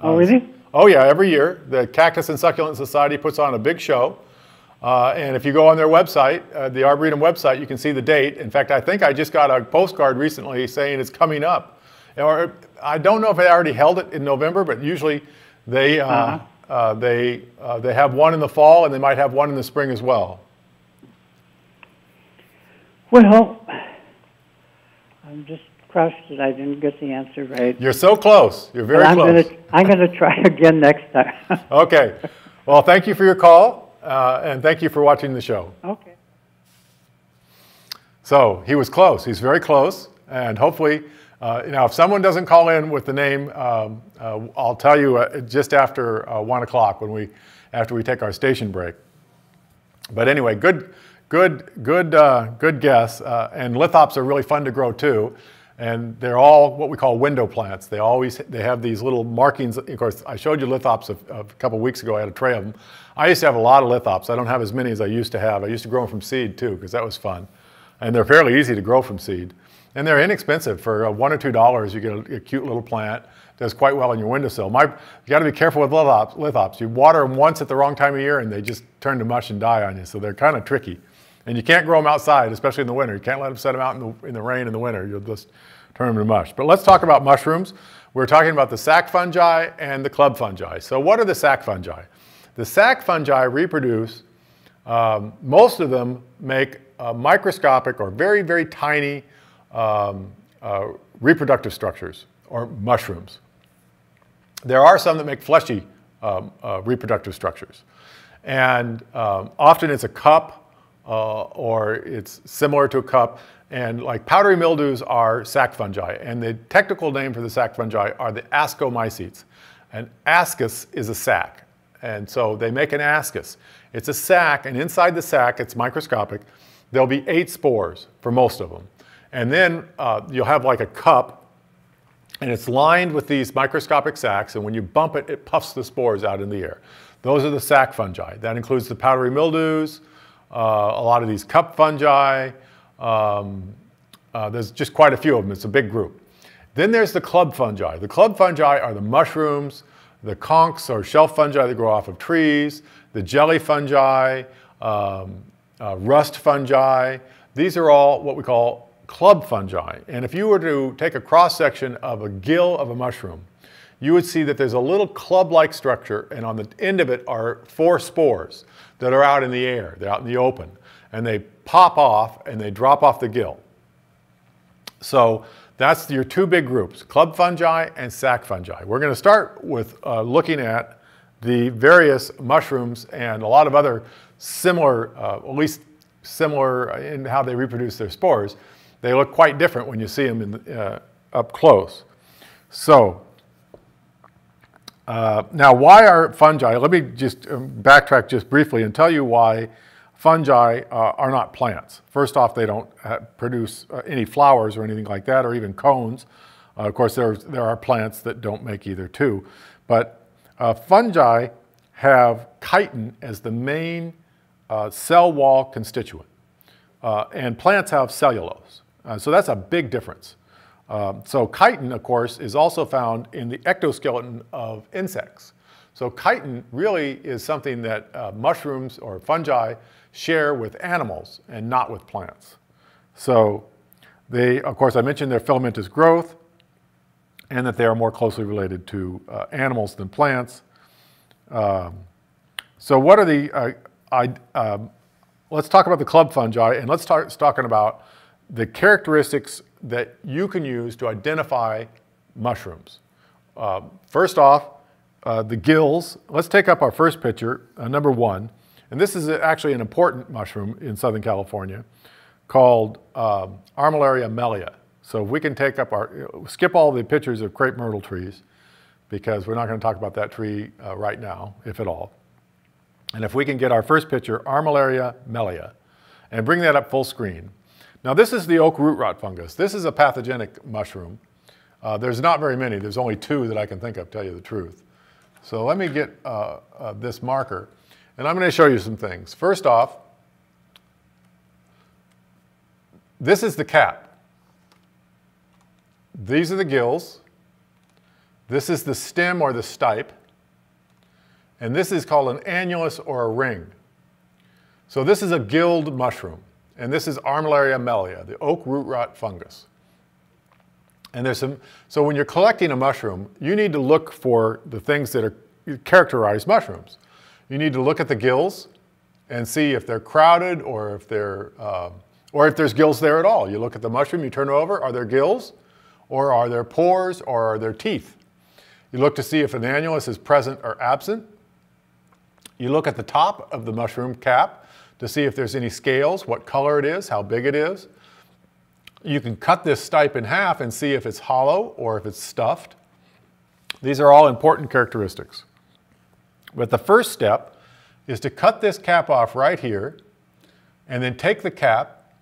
Oh, really? Oh yeah, every year the Cactus and Succulent Society puts on a big show, uh, and if you go on their website, uh, the Arboretum website, you can see the date. In fact, I think I just got a postcard recently saying it's coming up, or I don't know if they already held it in November, but usually they uh, Uh-huh. uh, they uh, they have one in the fall and they might have one in the spring as well. Well, I'm just crushed that I didn't get the answer right. You're so close. You're very I'm close. gonna I'm gonna try again next time. Okay. Well, thank you for your call, uh, and thank you for watching the show. okay. So he was close. He's very close, and hopefully, uh, now if someone doesn't call in with the name, um, uh, I'll tell you uh, just after uh, one o'clock when we, after we take our station break. But anyway, good, good, good, uh, good guess. Uh, and lithops are really fun to grow too, and they're all what we call window plants. They always they have these little markings. Of course, I showed you lithops a, a couple weeks ago. I had a tray of them. I used to have a lot of lithops. I don't have as many as I used to have. I used to grow them from seed too because that was fun, and they're fairly easy to grow from seed. And they're inexpensive. For uh, one or two dollars, you get a, a cute little plant. Does quite well on your windowsill. My, you got to be careful with lithops, lithops. You water them once at the wrong time of year, and they just turn to mush and die on you. So they're kind of tricky. And you can't grow them outside, especially in the winter. You can't let them set them out in the, in the rain in the winter. You'll just turn them to mush. But let's talk about mushrooms. We're talking about the sac fungi and the club fungi. So what are the sac fungi? The sac fungi reproduce um, most of them make microscopic or very, very tiny um, uh, reproductive structures or mushrooms. There are some that make fleshy um, uh, reproductive structures. And um, often it's a cup uh, or it's similar to a cup. And like powdery mildews are sac fungi. And the technical name for the sac fungi are the ascomycetes. And ascus is a sac. And so they make an ascus. It's a sac, and inside the sac, it's microscopic. There'll be eight spores for most of them. And then uh, you'll have like a cup, and it's lined with these microscopic sacs, and when you bump it, it puffs the spores out in the air. Those are the sac fungi. That includes the powdery mildews, uh, a lot of these cup fungi, Um, uh, there's just quite a few of them. It's a big group. Then there's the club fungi. The club fungi are the mushrooms, the conchs or shelf fungi that grow off of trees, the jelly fungi, um, uh, rust fungi. These are all what we call club fungi. And if you were to take a cross section of a gill of a mushroom, you would see that there's a little club-like structure and on the end of it are four spores that are out in the air, they're out in the open, and they pop off and they drop off the gill. So that's your two big groups, club fungi and sac fungi. We're going to start with uh, looking at the various mushrooms and a lot of other similar, uh, at least similar in how they reproduce their spores. They look quite different when you see them in, uh, up close. So uh, now why are fungi, let me just um, backtrack just briefly and tell you why fungi uh, are not plants. First off, they don't produce uh, any flowers or anything like that, or even cones. Uh, of course, there, there are plants that don't make either too. But uh, fungi have chitin as the main uh, cell wall constituent. Uh, and plants have cellulose. so that's a big difference. Um, so chitin, of course, is also found in the ectoskeleton of insects. So chitin really is something that mushrooms or fungi share with animals and not with plants. So they, of course, I mentioned their filamentous growth and that they are more closely related to uh, animals than plants. Um, so what are the, uh, I, um, let's talk about the club fungi and let's start talking about the characteristics that you can use to identify mushrooms. Uh, first off, uh, the gills. Let's take up our first picture, uh, number one. And this is actually an important mushroom in Southern California called um, Armillaria mellea. So if we can take up our, skip all the pictures of crepe myrtle trees because we're not going to talk about that tree uh, right now, if at all. And if we can get our first picture, Armillaria mellea, and bring that up full screen. Now this is the oak root rot fungus. This is a pathogenic mushroom. Uh, there's not very many. There's only two that I can think of, tell you the truth. So let me get uh, uh this marker. And I'm going to show you some things. First off, this is the cap. These are the gills. This is the stem or the stipe. And this is called an annulus or a ring. So this is a gilled mushroom. And this is Armillaria mellea, the oak root rot fungus. And there's some, so when you're collecting a mushroom, you need to look for the things that are characterize mushrooms. You need to look at the gills and see if they're crowded or if they're, uh, or if there's gills there at all. You look at the mushroom, you turn over, are there gills? Or are there pores or are there teeth? You look to see if an annulus is present or absent. You look at the top of the mushroom cap to see if there's any scales, what color it is, how big it is. You can cut this stipe in half and see if it's hollow or if it's stuffed. These are all important characteristics. But the first step is to cut this cap off right here and then take the cap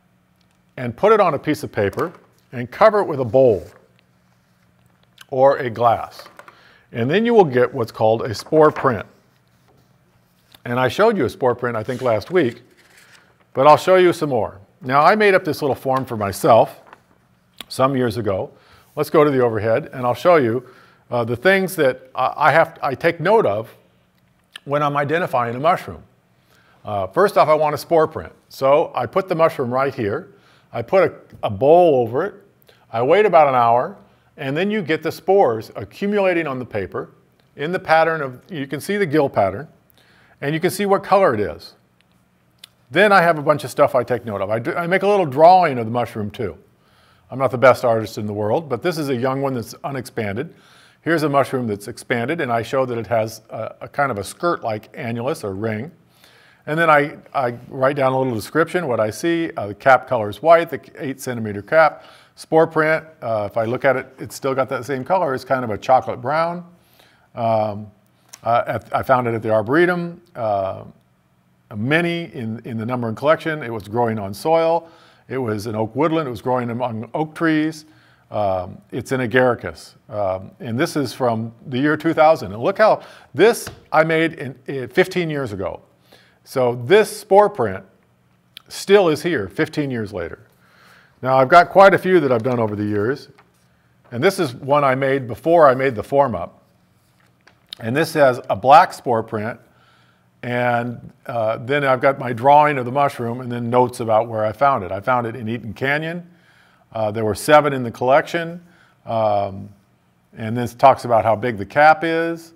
and put it on a piece of paper and cover it with a bowl or a glass. And then you will get what's called a spore print. And I showed you a spore print, I think, last week, but I'll show you some more. Now, I made up this little form for myself some years ago. Let's go to the overhead, and I'll show you uh, the things that I, have, I take note of when I'm identifying a mushroom. Uh, first off, I want a spore print. So I put the mushroom right here. I put a, a bowl over it. I wait about an hour, and then you get the spores accumulating on the paper in the pattern of, you can see the gill pattern, and you can see what color it is. Then I have a bunch of stuff I take note of. I, do, I make a little drawing of the mushroom too. I'm not the best artist in the world, but this is a young one that's unexpanded. Here's a mushroom that's expanded, and I show that it has a, a kind of a skirt-like annulus or ring. And then I, I, write down a little description, what I see. Uh, the cap color is white, the eight centimeter cap. Spore print, uh, if I look at it, it's still got that same color. It's kind of a chocolate brown. Um, uh, at, I found it at the Arboretum. Uh, many in, in the number and collection. It was growing on soil. It was an oak woodland. It was growing among oak trees. Um, it's an agaricus. Um, and this is from the year 2000. And look how this I made in, in 15 years ago. So this spore print still is here 15 years later. Now I've got quite a few that I've done over the years. And this is one I made before I made the form up. And this has a black spore print. And uh, then I've got my drawing of the mushroom and then notes about where I found it. I found it in Eaton Canyon. Uh, there were seven in the collection. Um, and this talks about how big the cap is.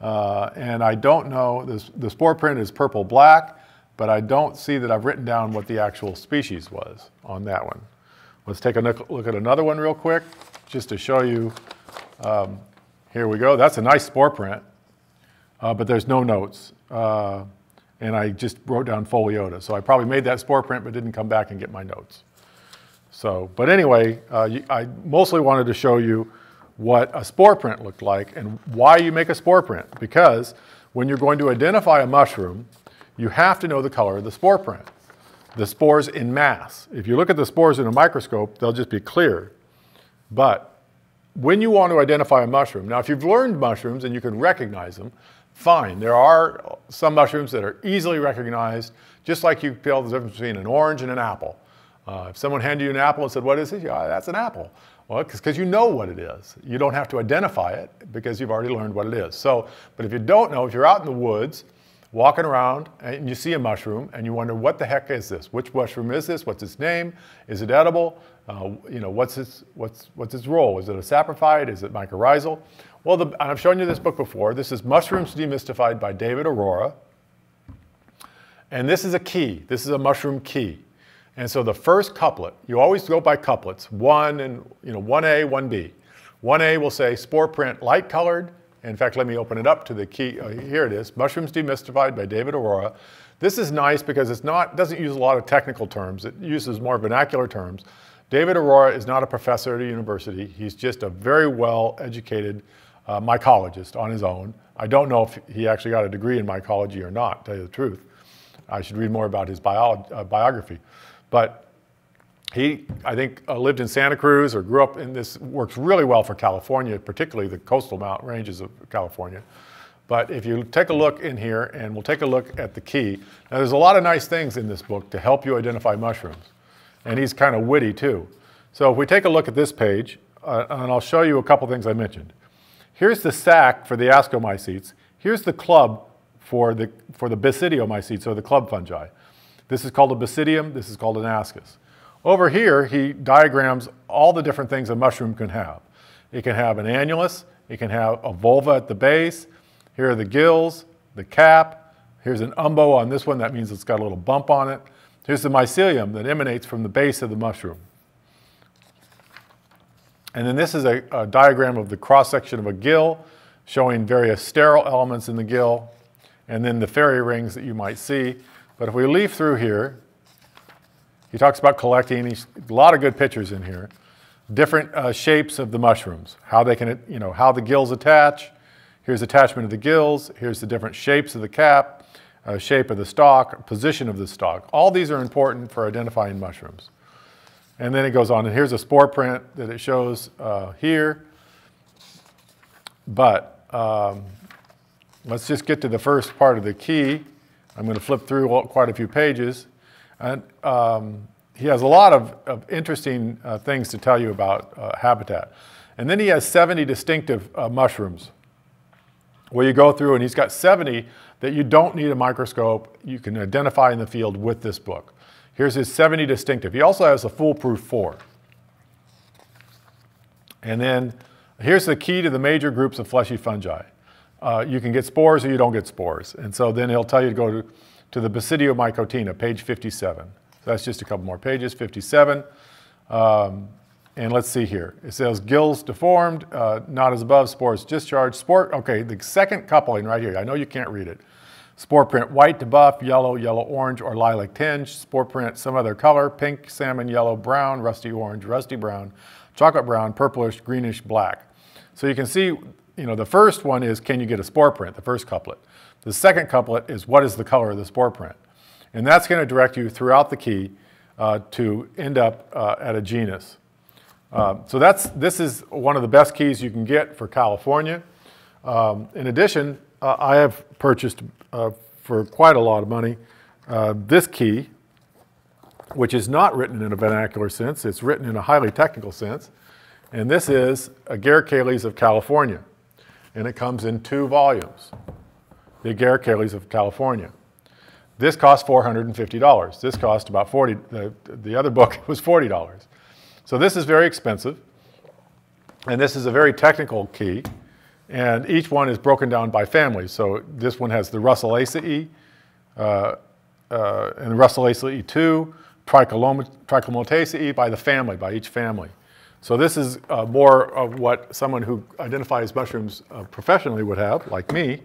Uh, and I don't know, this, the spore print is purple black, but I don't see that I've written down what the actual species was on that one. Let's take a look at another one real quick, just to show you. Um, here we go. That's a nice spore print, uh, but there's no notes. Uh, and I just wrote down Pholiota. So I probably made that spore print, but didn't come back and get my notes. So, but anyway, uh, I mostly wanted to show you what a spore print looked like and why you make a spore print. Because when you're going to identify a mushroom, you have to know the color of the spore print. The spores in mass. If you look at the spores in a microscope, they'll just be clear. But when you want to identify a mushroom, now if you've learned mushrooms and you can recognize them, fine. There are some mushrooms that are easily recognized, just like you tell the difference between an orange and an apple. Uh, if someone handed you an apple and said, what is it? Yeah, that's an apple. Well, because you know what it is. You don't have to identify it because you've already learned what it is. So, but if you don't know, if you're out in the woods, walking around and you see a mushroom and you wonder, what the heck is this? Which mushroom is this? What's its name? Is it edible? Uh, you know, what's its, what's, what's its role? Is it a saprophyte? Is it mycorrhizal? Well, the, I've shown you this book before. This is Mushrooms Demystified by David Arora. And this is a key. This is a mushroom key. And so the first couplet, you always go by couplets, one and, you know, 1A, 1B. 1A will say spore print light colored. In fact, let me open it up to the key. Uh, here it is, Mushrooms Demystified by David Arora. This is nice because it's not, doesn't use a lot of technical terms. It uses more vernacular terms. David Arora is not a professor at a university. He's just a very well educated uh, mycologist on his own. I don't know if he actually got a degree in mycology or not, to tell you the truth. I should read more about his bio, uh, biography. But he, I think, uh, lived in Santa Cruz or grew up in this, works really well for California, particularly the coastal mountain ranges of California. But if you take a look in here, and we'll take a look at the key. Now, there's a lot of nice things in this book to help you identify mushrooms. And he's kind of witty, too. So if we take a look at this page, uh, and I'll show you a couple things I mentioned. Here's the sac for the ascomycetes. Here's the club for the, for the basidiomycetes, or the club fungi. This is called a basidium, this is called an ascus. Over here, he diagrams all the different things a mushroom can have. It can have an annulus, it can have a volva at the base, here are the gills, the cap, here's an umbo on this one, that means it's got a little bump on it. Here's the mycelium that emanates from the base of the mushroom. And then this is a, a diagram of the cross-section of a gill, showing various sterile elements in the gill, and then the fairy rings that you might see. But if we leaf through here, he talks about collecting. He's, a lot of good pictures in here. Different uh, shapes of the mushrooms, how they can, you know, how the gills attach. Here's attachment of the gills. Here's the different shapes of the cap, uh, shape of the stalk, position of the stalk. All these are important for identifying mushrooms. And then it goes on, and here's a spore print that it shows uh, here. But um, let's just get to the first part of the key. I'm going to flip through quite a few pages. And um, he has a lot of, of interesting uh, things to tell you about uh, habitat. And then he has 70 distinctive uh, mushrooms where you go through and he's got 70 that you don't need a microscope. You can identify in the field with this book. Here's his 70 distinctive. He also has a foolproof four. And then here's the key to the major groups of fleshy fungi uh, you can get spores or you don't get spores. And so then he'll tell you to go to, to the Basidiomycotina, page 57. So that's just a couple more pages, 57. Um, and let's see here. It says gills deformed, uh, not as above, spores discharged. Spore, okay, the second coupling right here. I know you can't read it. Spore print white to buff, yellow, yellow orange, or lilac tinge. Spore print some other color, pink, salmon, yellow, brown, rusty orange, rusty brown, chocolate brown, purplish, greenish, black. So you can see you know, the first one is can you get a spore print, the first couplet. The second couplet is what is the color of the spore print. And that's going to direct you throughout the key uh, to end up uh, at a genus. Uh, so that's, this is one of the best keys you can get for California. Um, in addition, uh, I have purchased uh, for quite a lot of money this key which is not written in a vernacular sense, it's written in a highly technical sense. And this is a Agaricales of California. And it comes in two volumes, the Agaricales of California. This cost $450. This cost about 40, the, the other book was $40. So this is very expensive. And this is a very technical key. And each one is broken down by family. So this one has the Russulaceae, uh, uh, and Russulaceae 2, Tricholomataceae by the family, by each family. So this is uh, more of what someone who identifies mushrooms uh, professionally would have, like me,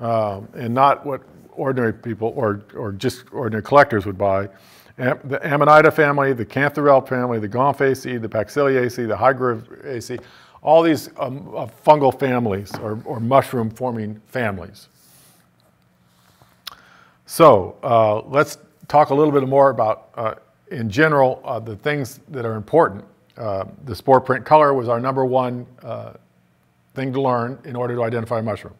um, and not what ordinary people or, or just ordinary collectors would buy. Am, the Amanita family, the Cantharellid family, the Gomphaceae, the Paxillaceae, the Hygrophoraceae, all these um, uh, fungal families or, or mushroom forming families. So uh, let's talk a little bit more about, uh, in general, uh, the things that are important. Uh, the spore print color was our number one uh, thing to learn in order to identify a mushroom.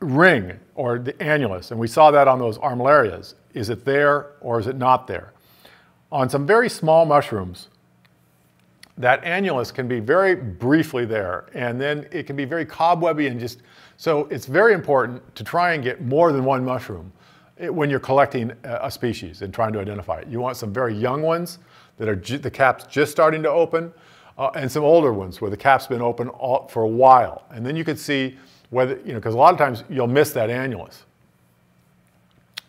Ring, or the annulus, and we saw that on those armillarias. Is it there or is it not there? On some very small mushrooms, that annulus can be very briefly there, and then it can be very cobwebby and just, so it's very important to try and get more than one mushroom when you're collecting a species and trying to identify it. You want some very young ones that are the cap's just starting to open, uh, and some older ones where the cap's been open all, for a while. And then you can see whether, you know, because a lot of times you'll miss that annulus.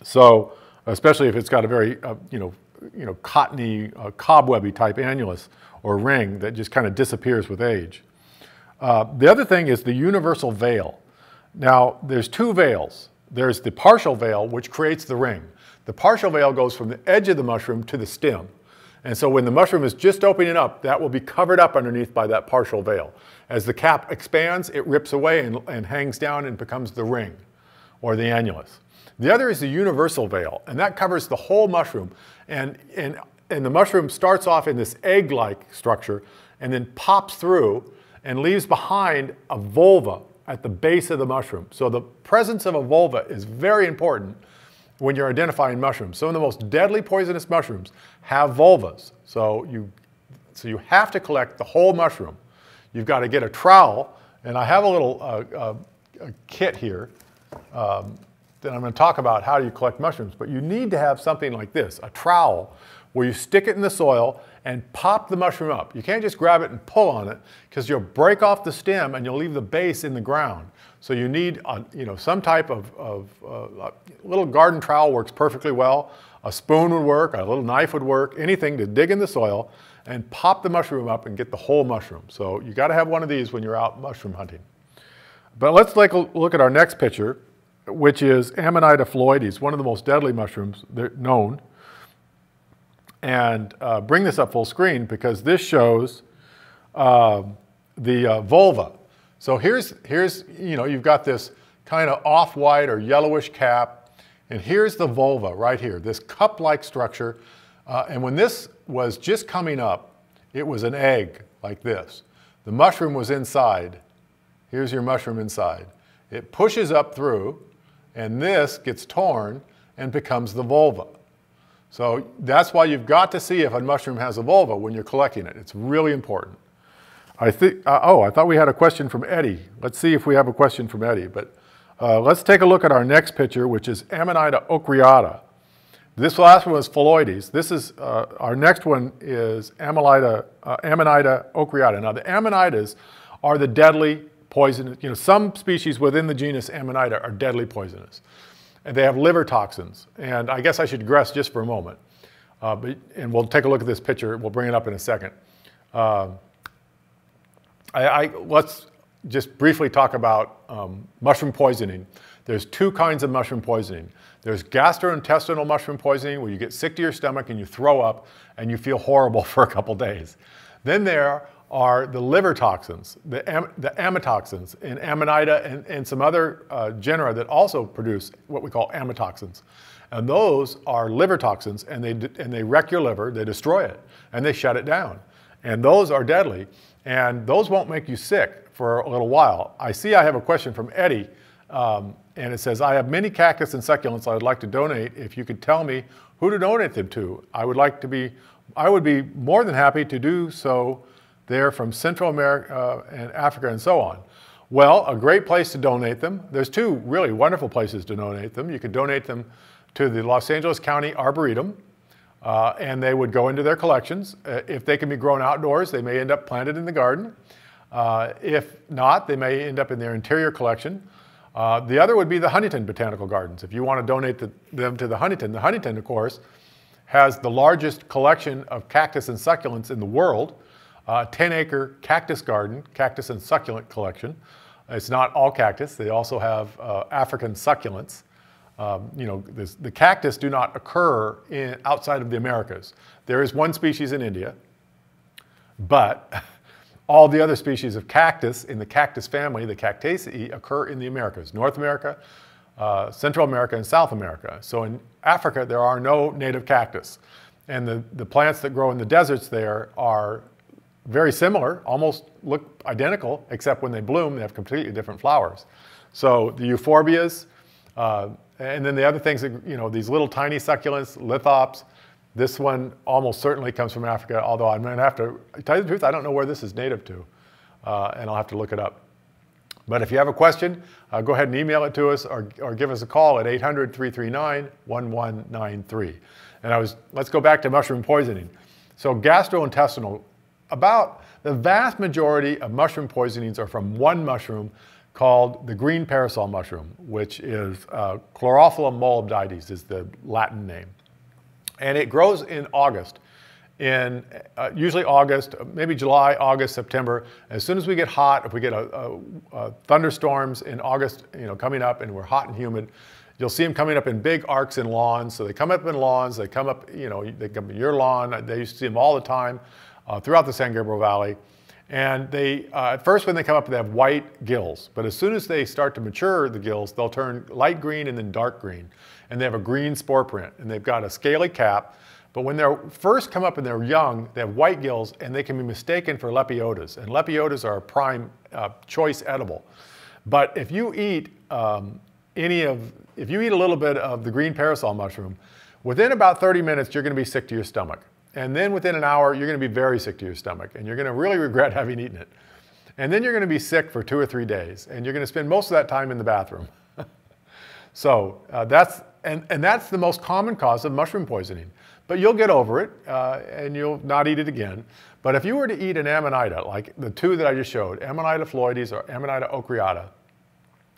So, especially if it's got a very, uh, you know, you know, cottony, uh, cobwebby type annulus or ring that just kind of disappears with age. Uh, the other thing is the universal veil. Now, there's two veils. There's the partial veil, which creates the ring. The partial veil goes from the edge of the mushroom to the stem. And so when the mushroom is just opening up, that will be covered up underneath by that partial veil. As the cap expands, it rips away and, and hangs down and becomes the ring or the annulus. The other is the universal veil, and that covers the whole mushroom. And, and, and the mushroom starts off in this egg-like structure and then pops through and leaves behind a volva at the base of the mushroom. So the presence of a volva is very important when you're identifying mushrooms. Some of the most deadly poisonous mushrooms have volvas. So you, so you have to collect the whole mushroom. You've got to get a trowel, and I have a little uh, uh, a kit here um, that I'm going to talk about how you collect mushrooms, but you need to have something like this, a trowel, where you stick it in the soil and pop the mushroom up. You can't just grab it and pull on it because you'll break off the stem and you'll leave the base in the ground. So you need a, you know, some type of, of uh, little garden trowel works perfectly well. A spoon would work, a little knife would work, anything to dig in the soil and pop the mushroom up and get the whole mushroom. So you got to have one of these when you're out mushroom hunting. But let's take a look at our next picture, which is Amanita phalloides, one of the most deadly mushrooms known and uh, bring this up full screen because this shows uh, the uh, volva. So here's, here's, you know, you've got this kind of off-white or yellowish cap, and here's the volva right here, this cup-like structure. Uh, and when this was just coming up, it was an egg like this. The mushroom was inside. Here's your mushroom inside. It pushes up through, and this gets torn and becomes the volva. So that's why you've got to see if a mushroom has a volva when you're collecting it. It's really important. I think, uh, oh, I thought we had a question from Eddie. Let's see if we have a question from Eddie. But uh, let's take a look at our next picture, which is Amanita ocreata. This last one was phalloides. This is, uh, our next one is Amanita, uh, Amanita ocreata. Now the Amanitas are the deadly poisonous, you know, some species within the genus Amanita are deadly poisonous and they have liver toxins. And I guess I should digress just for a moment. Uh, but, and we'll take a look at this picture. We'll bring it up in a second. Uh, I, I, let's just briefly talk about um, mushroom poisoning. There's two kinds of mushroom poisoning. There's gastrointestinal mushroom poisoning, where you get sick to your stomach and you throw up and you feel horrible for a couple days. Then there are the liver toxins, the, am, the amatoxins in Amanita and, and some other uh, genera that also produce what we call amatoxins. And those are liver toxins and they, and they wreck your liver, they destroy it, and they shut it down. And those are deadly, and those won't make you sick for a little while. I see I have a question from Eddie Um, and it says, I have many cactus and succulents I would like to donate. If you could tell me who to donate them to, I would like to be, I would be more than happy to do so there from Central America uh, and Africa and so on. Well, a great place to donate them. There's two really wonderful places to donate them. You could donate them to the Los Angeles County Arboretum, uh, and they would go into their collections. Uh, if they can be grown outdoors, they may end up planted in the garden. Uh, if not, they may end up in their interior collection. Uh, the other would be the Huntington Botanical Gardens. If you want to donate the, them to the Huntington, the Huntington, of course, has the largest collection of cactus and succulents in the world, a 10 acre cactus garden, cactus and succulent collection. It's not all cactus, they also have uh, African succulents. Um, you know, this, the cactus do not occur in, outside of the Americas. There is one species in India, but all the other species of cactus in the cactus family, the Cactaceae, occur in the Americas, North America, uh, Central America, and South America. So in Africa, there are no native cactus. And the, the plants that grow in the deserts there are very similar, almost look identical, except when they bloom, they have completely different flowers. So the euphorbias, uh, and then the other things, that, you know, these little tiny succulents, lithops, this one almost certainly comes from Africa, although I'm to have to tell you the truth, I don't know where this is native to, uh, and I'll have to look it up. But if you have a question, uh, go ahead and email it to us or, or give us a call at 800 339 1193. And I was, let's go back to mushroom poisoning. So, gastrointestinal, about the vast majority of mushroom poisonings are from one mushroom called the green parasol mushroom, which is uh, Chlorophyllum molybdites is the Latin name. And it grows in August. In uh, usually August, maybe July, August, September. As soon as we get hot, if we get a, a, a thunderstorms in August, you know, coming up, and we're hot and humid, you'll see them coming up in big arcs in lawns. So they come up in lawns. They come up, you know, they come in your lawn. They used to see them all the time uh, throughout the San Gabriel Valley. And they, uh, at first when they come up, they have white gills. But as soon as they start to mature the gills, they'll turn light green and then dark green and they have a green spore print, and they've got a scaly cap. But when they first come up and they're young, they have white gills, and they can be mistaken for lepiotas. And lepiotas are a prime uh, choice edible. But if you eat um, any of, if you eat a little bit of the green parasol mushroom, within about 30 minutes, you're going to be sick to your stomach. And then within an hour, you're going to be very sick to your stomach, and you're going to really regret having eaten it. And then you're going to be sick for two or three days, and you're going to spend most of that time in the bathroom. so uh, that's and, and that's the most common cause of mushroom poisoning. But you'll get over it uh, and you'll not eat it again. But if you were to eat an Amanita, like the two that I just showed, Amanita phalloides or Amanita ocreata,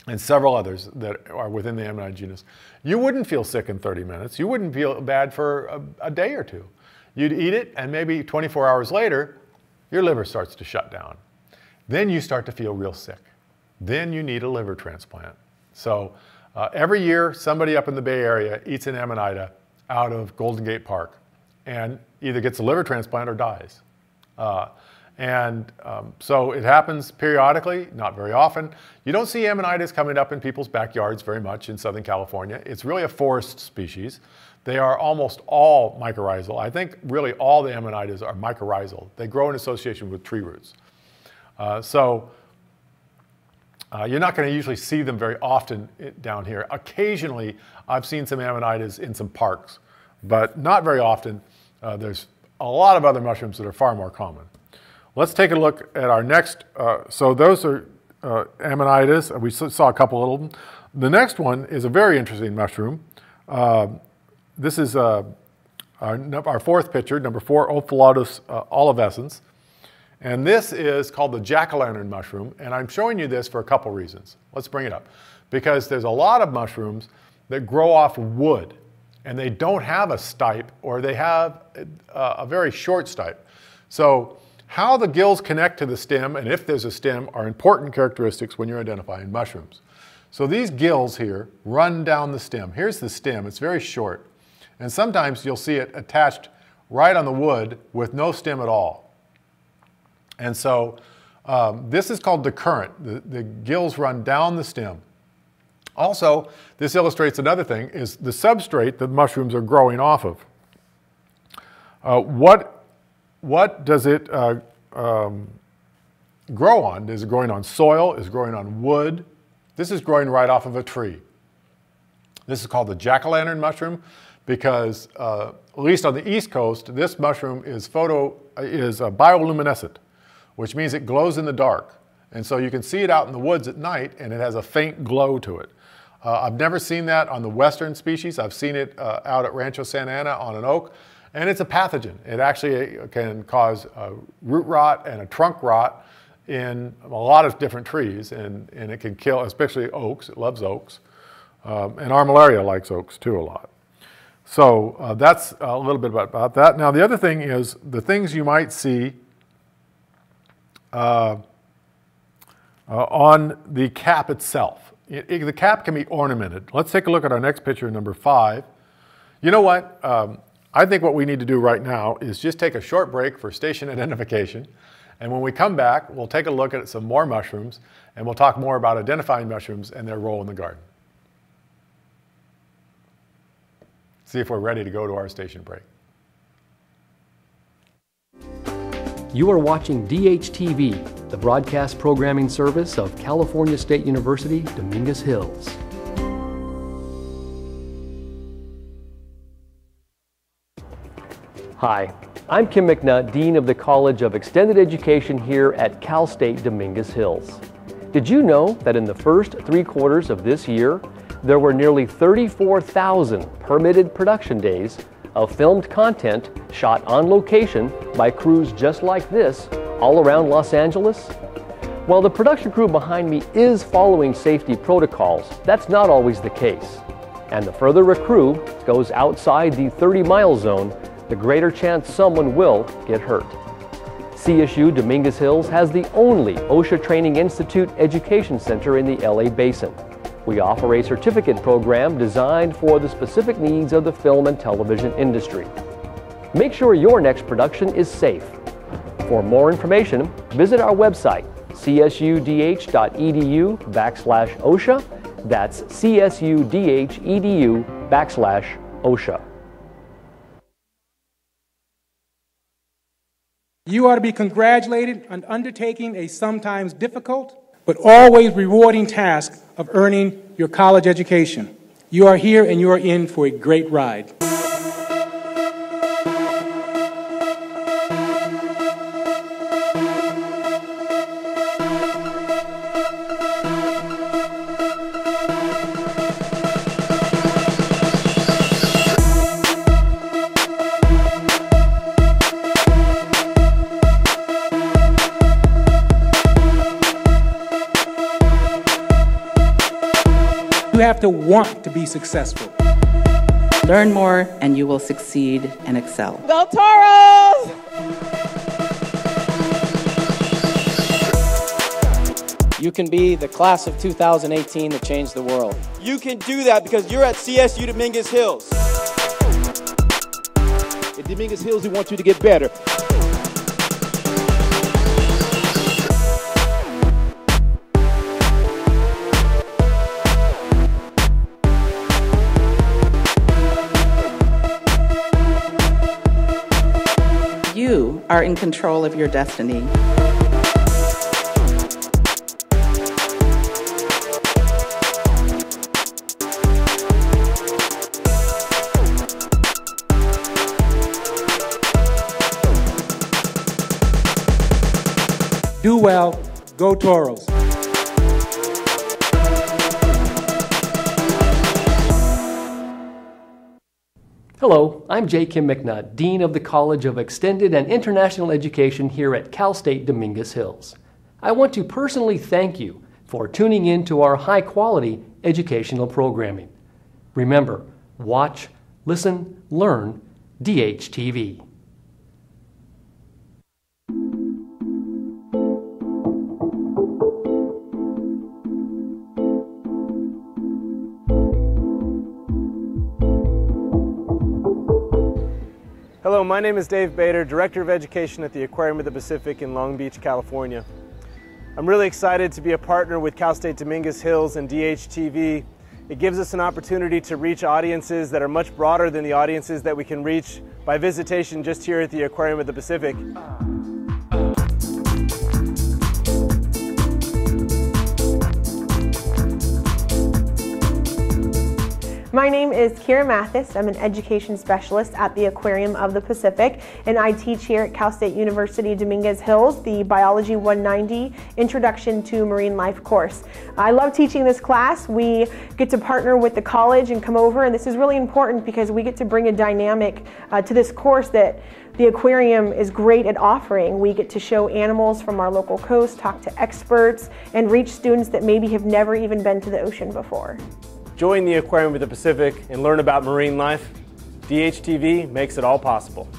and several others that are within the Amanita genus, you wouldn't feel sick in 30 minutes. You wouldn't feel bad for a, a day or two. You'd eat it, and maybe 24 hours later, your liver starts to shut down. Then you start to feel real sick. Then you need a liver transplant. So uh, every year, somebody up in the Bay Area eats an Amanita out of Golden Gate Park and either gets a liver transplant or dies. Uh, and um, so it happens periodically, not very often. You don't see Amanitas coming up in people's backyards very much in Southern California. It's really a forest species. They are almost all mycorrhizal. I think really all the Amanitas are mycorrhizal. They grow in association with tree roots. Uh, so uh, you're not going to usually see them very often down here. Occasionally, I've seen some amanitas in some parks, but not very often. Uh, there's a lot of other mushrooms that are far more common. Let's take a look at our next. Uh, so those are uh. We saw a couple of them. The next one is a very interesting mushroom. Uh, this is uh, our, our, fourth picture, number four, Omphalotus olivascens. And this is called the jack-o'-lantern mushroom, and I'm showing you this for a couple reasons. Let's bring it up. Because there's a lot of mushrooms that grow off wood, and they don't have a stipe, or they have a, a very short stipe. So how the gills connect to the stem, and if there's a stem, are important characteristics when you're identifying mushrooms. So these gills here run down the stem. Here's the stem, it's very short. And sometimes you'll see it attached right on the wood with no stem at all. And so um, this is called decurrent. The, the gills run down the stem. Also, this illustrates another thing, is the substrate that mushrooms are growing off of. Uh, what, what does it uh, um, grow on? Is it growing on soil? Is it growing on wood? This is growing right off of a tree. This is called the jack-o'-lantern mushroom because, uh, at least on the East Coast, this mushroom is photo is uh, bioluminescent, which means it glows in the dark. And so you can see it out in the woods at night, and it has a faint glow to it. Uh, I've never seen that on the western species. I've seen it uh, out at Rancho Santa Ana on an oak, and it's a pathogen. It actually uh, can cause root rot and a trunk rot in a lot of different trees, and, and it can kill, especially oaks. It loves oaks. Um, and armillaria likes oaks too a lot. So uh, that's a little bit about, about, that. Now the other thing is the things you might see uh, uh, on the cap itself. It, it, the cap can be ornamented. Let's take a look at our next picture, number five. You know what? Um, I think what we need to do right now is just take a short break for station identification. And when we come back, we'll take a look at some more mushrooms and we'll talk more about identifying mushrooms and their role in the garden. See if we're ready to go to our station break. You are watching DHTV, the broadcast programming service of California State University, Dominguez Hills. Hi, I'm Kim McNutt, Dean of the College of Extended Education here at Cal State Dominguez Hills. Did you know that in the first three quarters of this year, there were nearly 34,000 permitted production days of filmed content shot on location by crews just like this all around Los Angeles? While the production crew behind me is following safety protocols, that's not always the case. And the further a crew goes outside the 30 mile zone, the greater chance someone will get hurt. CSU Dominguez Hills has the only OSHA Training Institute Education Center in the LA Basin. We offer a certificate program designed for the specific needs of the film and television industry. Make sure your next production is safe. For more information, visit our website, csudh.edu backslash OSHA. That's csudh.edu backslash OSHA. You are to be congratulated on undertaking a sometimes difficult but always rewarding task of earning your college education. You are here and you are in for a great ride. Have to want to be successful. Learn more and you will succeed and excel. Go Toros! You can be the class of 2018 that changed the world. You can do that because you're at CSU Dominguez Hills. At Dominguez Hills, we want you to get better. Are in control of your destiny. Do well, go Toros. Hello, I'm J. Kim McNutt, Dean of the College of Extended and International Education here at Cal State Dominguez Hills. I want to personally thank you for tuning in to our high quality educational programming. Remember, watch, listen, learn DHTV. Hello, my name is Dave Bader, Director of Education at the Aquarium of the Pacific in Long Beach, California. I'm really excited to be a partner with Cal State Dominguez Hills and DHTV. It gives us an opportunity to reach audiences that are much broader than the audiences that we can reach by visitation just here at the Aquarium of the Pacific. My name is Kira Mathis. I'm an education specialist at the Aquarium of the Pacific, and I teach here at Cal State University Dominguez Hills the Biology 190 Introduction to Marine Life course. I love teaching this class. We get to partner with the college and come over, and this is really important because we get to bring a dynamic uh, to this course that the aquarium is great at offering. We get to show animals from our local coast, talk to experts, and reach students that maybe have never even been to the ocean before. Join the Aquarium of the Pacific and learn about marine life. DHTV makes it all possible.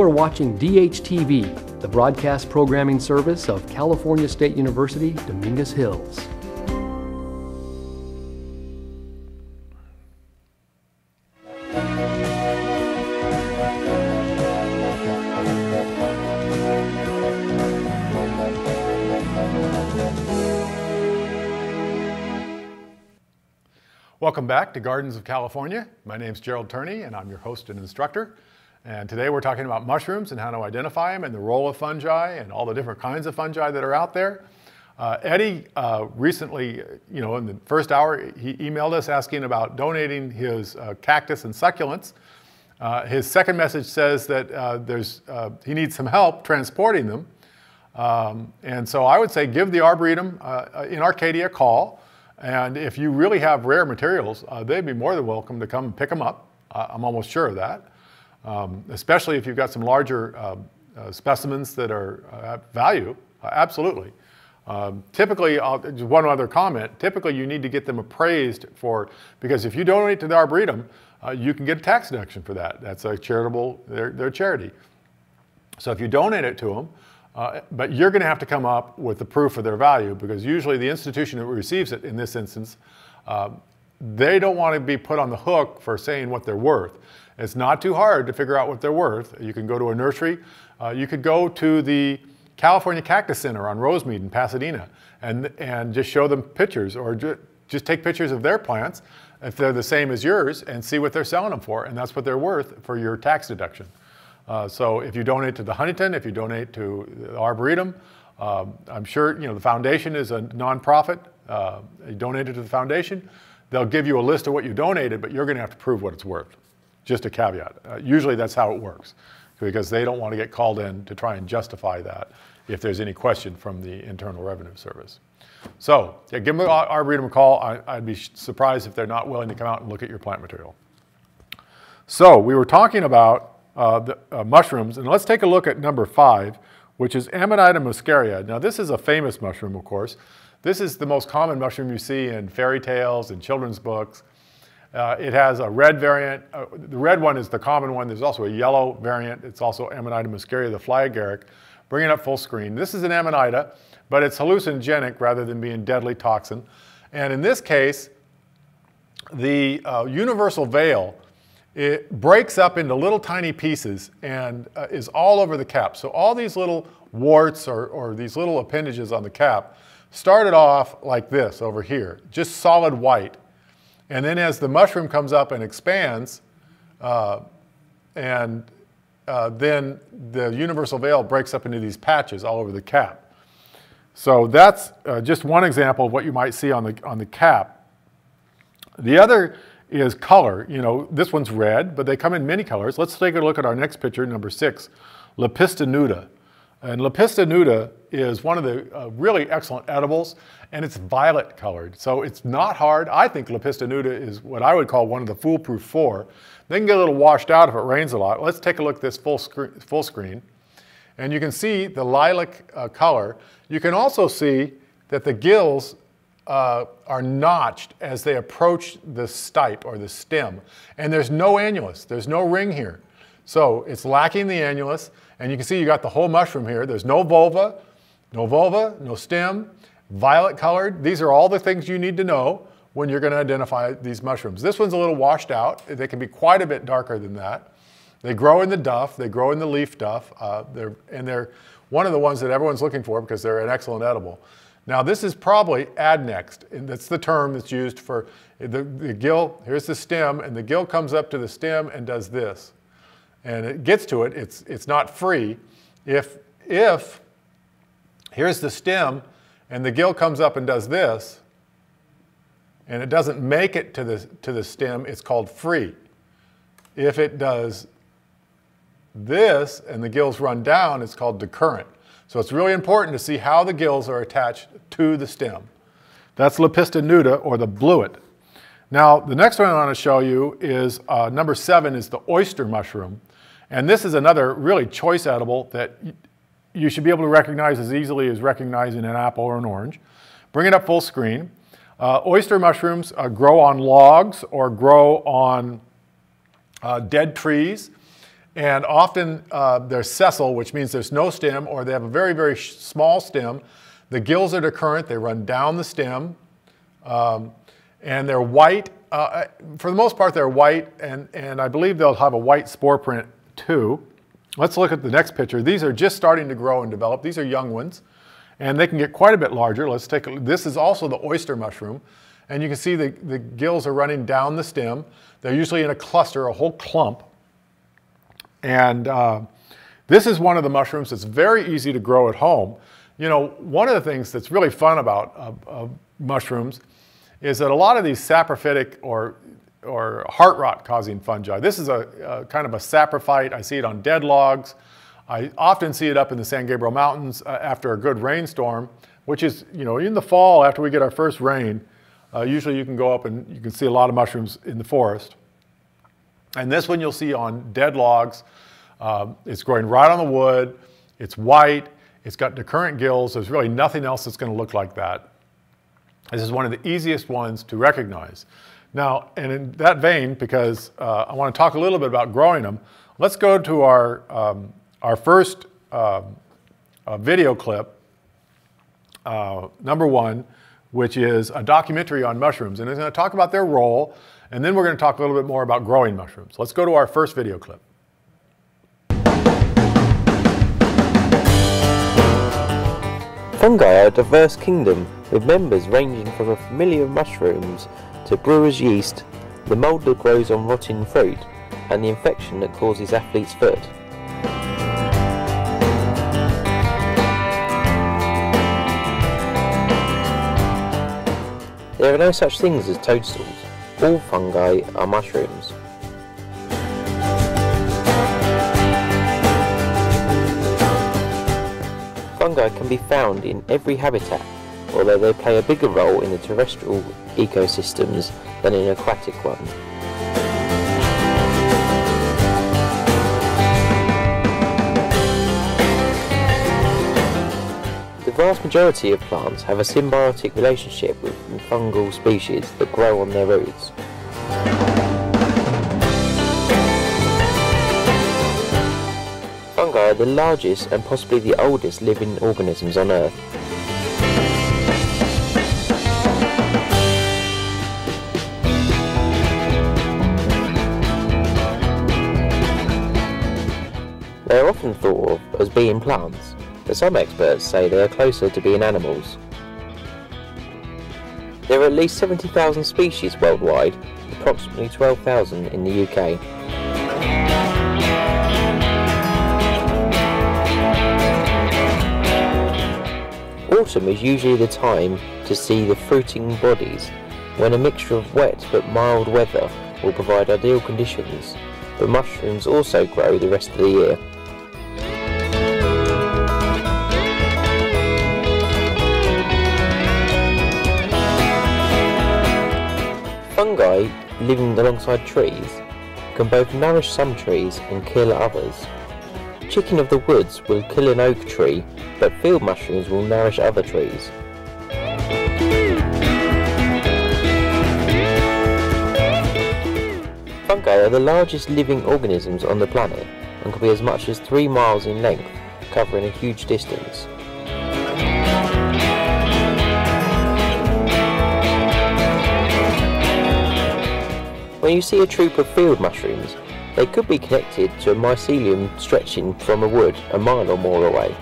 You are watching DHTV, the broadcast programming service of California State University, Dominguez Hills. Welcome back to Gardens of California. My name is Jerrold Turney, and I'm your host and instructor. And today we're talking about mushrooms and how to identify them and the role of fungi and all the different kinds of fungi that are out there. Uh, Eddie uh, recently, you know, in the first hour, he emailed us asking about donating his uh, cactus and succulents. Uh, his second message says that uh, there's, uh, he needs some help transporting them. Um, and so I would say give the Arboretum in Arcadia a call. And if you really have rare materials, they'd be more than welcome to come and pick them up. I'm almost sure of that. Um, especially if you've got some larger uh, uh specimens that are uh, value, uh, absolutely. Um, typically, just one other comment, typically you need to get them appraised for, because if you donate to the Arboretum, you can get a tax deduction for that. That's a charitable, they're, they're charity. So if you donate it to them, uh, but you're going to have to come up with the proof of their value because usually the institution that receives it, in this instance, uh, they don't want to be put on the hook for saying what they're worth. It's not too hard to figure out what they're worth. You can go to a nursery. Uh, you could go to the California Cactus Center on Rosemead in Pasadena and, and just show them pictures or ju just take pictures of their plants if they're the same as yours and see what they're selling them for. And that's what they're worth for your tax deduction. Uh, so if you donate to the Huntington, if you donate to the Arboretum, um, I'm sure you know the foundation is a nonprofit. Uh, you donate it to the foundation, they'll give you a list of what you donated, but you're going to have to prove what it's worth. Just a caveat. Uh, usually that's how it works because they don't want to get called in to try and justify that if there's any question from the Internal Revenue Service. So yeah, give them a call. I, would be surprised if they're not willing to come out and look at your plant material. So we were talking about uh, the, uh, mushrooms. And let's take a look at number five, which is Amanita muscaria. Now this is a famous mushroom, of course. This is the most common mushroom you see in fairy tales and children's books. Uh, it has a red variant. Uh, the red one is the common one. There's also a yellow variant. It's also Amanita muscaria, the fly agaric. Bring it up full screen. This is an Amanita, but it's hallucinogenic rather than being deadly toxin. And in this case, the uh, universal veil it breaks up into little tiny pieces and uh, is all over the cap. So all these little warts or, or these little appendages on the cap started off like this over here, just solid white. And then as the mushroom comes up and expands, uh, and uh, then the universal veil breaks up into these patches all over the cap. So that's uh, just one example of what you might see on the, on the cap. The other is color. You know, this one's red, but they come in many colors. Let's take a look at our next picture, number six, Lepista nuda. And Lepista nuda is one of the uh, really excellent edibles, and it's violet colored. So it's not hard. I think Lepista nuda is what I would call one of the foolproof four. They can get a little washed out if it rains a lot. Let's take a look at this full, screen. Full screen. And you can see the lilac uh, color. You can also see that the gills uh, are notched as they approach the stipe or the stem. And there's no annulus, there's no ring here. So it's lacking the annulus, and you can see you got the whole mushroom here. There's no volva, no volva, no stem, violet colored. These are all the things you need to know when you're going to identify these mushrooms. This one's a little washed out. They can be quite a bit darker than that. They grow in the duff, they grow in the leaf duff, uh, they're, and they're one of the ones that everyone's looking for because they're an excellent edible. Now this is probably adnexed, and that's the term that's used for the, the gill, here's the stem, and the gill comes up to the stem and does this. And it gets to it, it's, it's not free. If, if, here's the stem, and the gill comes up and does this, and it doesn't make it to the, to the stem, it's called free. If it does this and the gills run down, it's called decurrent. So it's really important to see how the gills are attached to the stem. That's Lepista nuda or the blewit. Now, the next one I want to show you is uh, number seven is the oyster mushroom. And this is another really choice edible that you should be able to recognize as easily as recognizing an apple or an orange. Bring it up full screen. Uh, oyster mushrooms uh, grow on logs or grow on uh, dead trees. And often uh, they're sessile, which means there's no stem, or they have a very, very small stem. The gills are decurrent, they run down the stem, um, and they're white. Uh, for the most part, they're white, and, and I believe they'll have a white spore print too. Let's look at the next picture. These are just starting to grow and develop. These are young ones, and they can get quite a bit larger. Let's take a, this is also the oyster mushroom, and you can see the, the gills are running down the stem. They're usually in a cluster, a whole clump. And uh, this is one of the mushrooms that's very easy to grow at home. You know, one of the things that's really fun about uh, uh, mushrooms is that a lot of these saprophytic or, or heart rot causing fungi, this is a, a, kind of a saprophyte. I see it on dead logs. I often see it up in the San Gabriel Mountains uh, after a good rainstorm, which is, you know, in the fall after we get our first rain, uh, usually you can go up and you can see a lot of mushrooms in the forest. And this one you'll see on dead logs. Um, it's growing right on the wood. It's white. It's got decurrent gills. There's really nothing else that's going to look like that. This is one of the easiest ones to recognize. Now, and in that vein, because uh, I want to talk a little bit about growing them, let's go to our, um, our first uh, uh, video clip, uh, number one, which is a documentary on mushrooms. And it's going to talk about their role and then we're going to talk a little bit more about growing mushrooms. Let's go to our first video clip. Fungi are a diverse kingdom with members ranging from the familiar mushrooms to brewer's yeast, the mold that grows on rotting fruit, and the infection that causes athlete's foot. There are no such things as toadstools. All fungi are mushrooms. Fungi can be found in every habitat, although they play a bigger role in the terrestrial ecosystems than in aquatic ones. The vast majority of plants have a symbiotic relationship with fungal species that grow on their roots. Fungi are the largest and possibly the oldest living organisms on Earth. As being plants, but some experts say they are closer to being animals. There are at least 70,000 species worldwide, approximately 12,000 in the UK. Autumn is usually the time to see the fruiting bodies, when a mixture of wet but mild weather will provide ideal conditions, but mushrooms also grow the rest of the year. fungi living alongside trees can both nourish some trees and kill others. Chicken of the woods will kill an oak tree, but field mushrooms will nourish other trees. Fungi are the largest living organisms on the planet and can be as much as 3 miles in length, covering a huge distance. When you see a troop of field mushrooms, they could be connected to a mycelium stretching from a wood a mile or more away.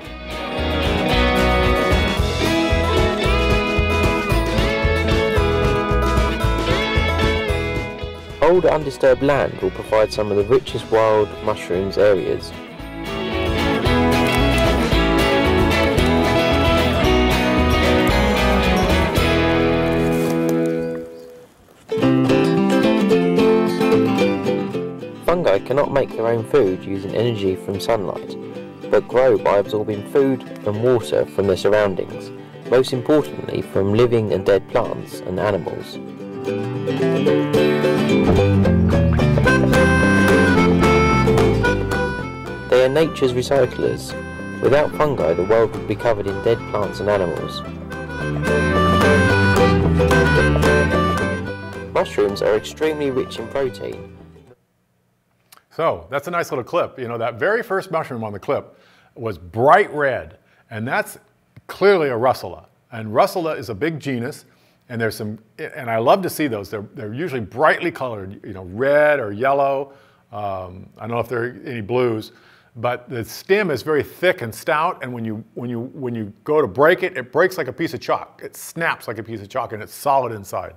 Old undisturbed land will provide some of the richest wild mushrooms areas cannot make their own food using energy from sunlight, but grow by absorbing food and water from their surroundings, most importantly from living and dead plants and animals. They are nature's recyclers. Without fungi, the world would be covered in dead plants and animals. Mushrooms are extremely rich in protein, so that's a nice little clip. You know, that very first mushroom on the clip was bright red, and that's clearly a russula. And russula is a big genus, and there's some, and I love to see those. They're, they're usually brightly colored, you know, red or yellow. Um, I don't know if there are any blues, but the stem is very thick and stout, and when you, when, you, when you go to break it, it breaks like a piece of chalk. It snaps like a piece of chalk, and it's solid inside.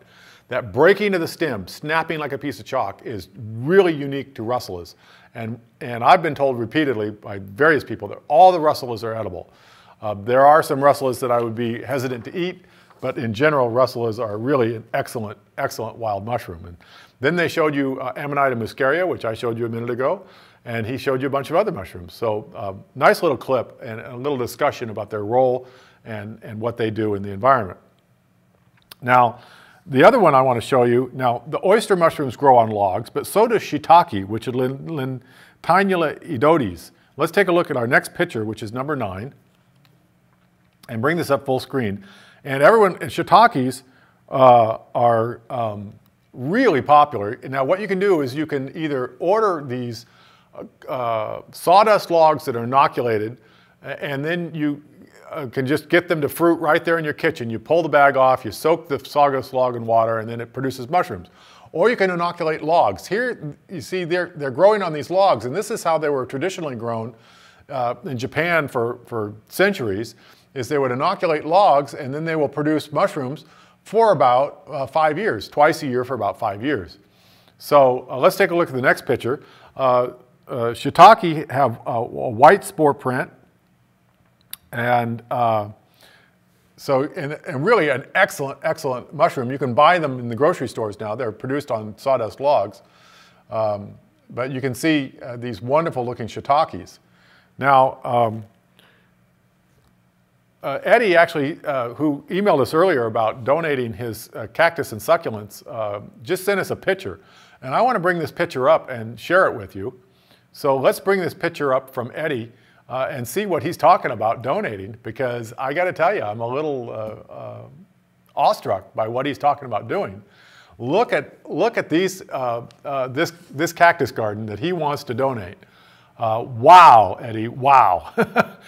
That breaking of the stem, snapping like a piece of chalk, is really unique to russulas. And, and I've been told repeatedly by various people that all the russulas are edible. Uh, there are some russulas that I would be hesitant to eat, but in general, russulas are really an excellent, excellent wild mushroom. And then they showed you uh, Amanita muscaria, which I showed you a minute ago, and he showed you a bunch of other mushrooms. So uh, nice little clip and a little discussion about their role and, and what they do in the environment. Now, the other one I want to show you, now the oyster mushrooms grow on logs, but so does shiitake, which is Lentinula edodes. Let's take a look at our next picture, which is number nine, and bring this up full screen. And everyone, and shiitakes uh, are um, really popular. Now what you can do is you can either order these uh sawdust logs that are inoculated, and then you uh, can just get them to fruit right there in your kitchen. You pull the bag off, you soak the sawdust log in water, and then it produces mushrooms. Or you can inoculate logs. Here, you see, they're, they're growing on these logs, and this is how they were traditionally grown uh, in Japan for, for centuries, is they would inoculate logs, and then they will produce mushrooms for about uh, five years, twice a year for about five years. So uh, let's take a look at the next picture. Uh, uh, shiitake have a, a white spore print, and uh, so, and, and, really an excellent, excellent mushroom. You can buy them in the grocery stores now. They're produced on sawdust logs. Um, but you can see uh, these wonderful looking shiitakes. Now, um, uh, Eddie actually, uh, who emailed us earlier about donating his uh, cactus and succulents, uh, just sent us a picture. And I want to bring this picture up and share it with you. So let's bring this picture up from Eddie uh, and see what he's talking about donating because I got to tell you, I'm a little uh, uh, awestruck by what he's talking about doing. Look at, look at these, uh, uh, this, this cactus garden that he wants to donate. Uh, wow, Eddie, wow.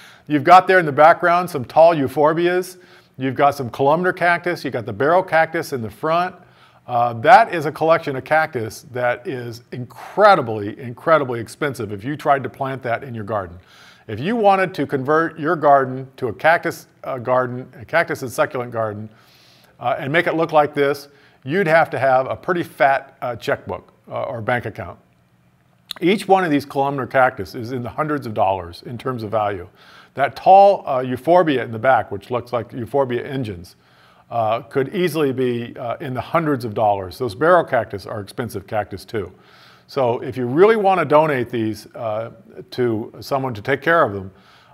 You've got there in the background some tall euphorbias. You've got some columnar cactus. You've got the barrel cactus in the front. that is a collection of cactus that is incredibly, incredibly expensive if you tried to plant that in your garden. If you wanted to convert your garden to a cactus uh, garden, a cactus and succulent garden, uh, and make it look like this, you'd have to have a pretty fat uh, checkbook uh, or bank account. Each one of these columnar cactus is in the hundreds of dollars in terms of value. That tall uh, euphorbia in the back, which looks like euphorbia ingens, uh, could easily be in the hundreds of dollars. Those barrel cactus are expensive cactus too. So if you really want to donate these uh, to someone to take care of them,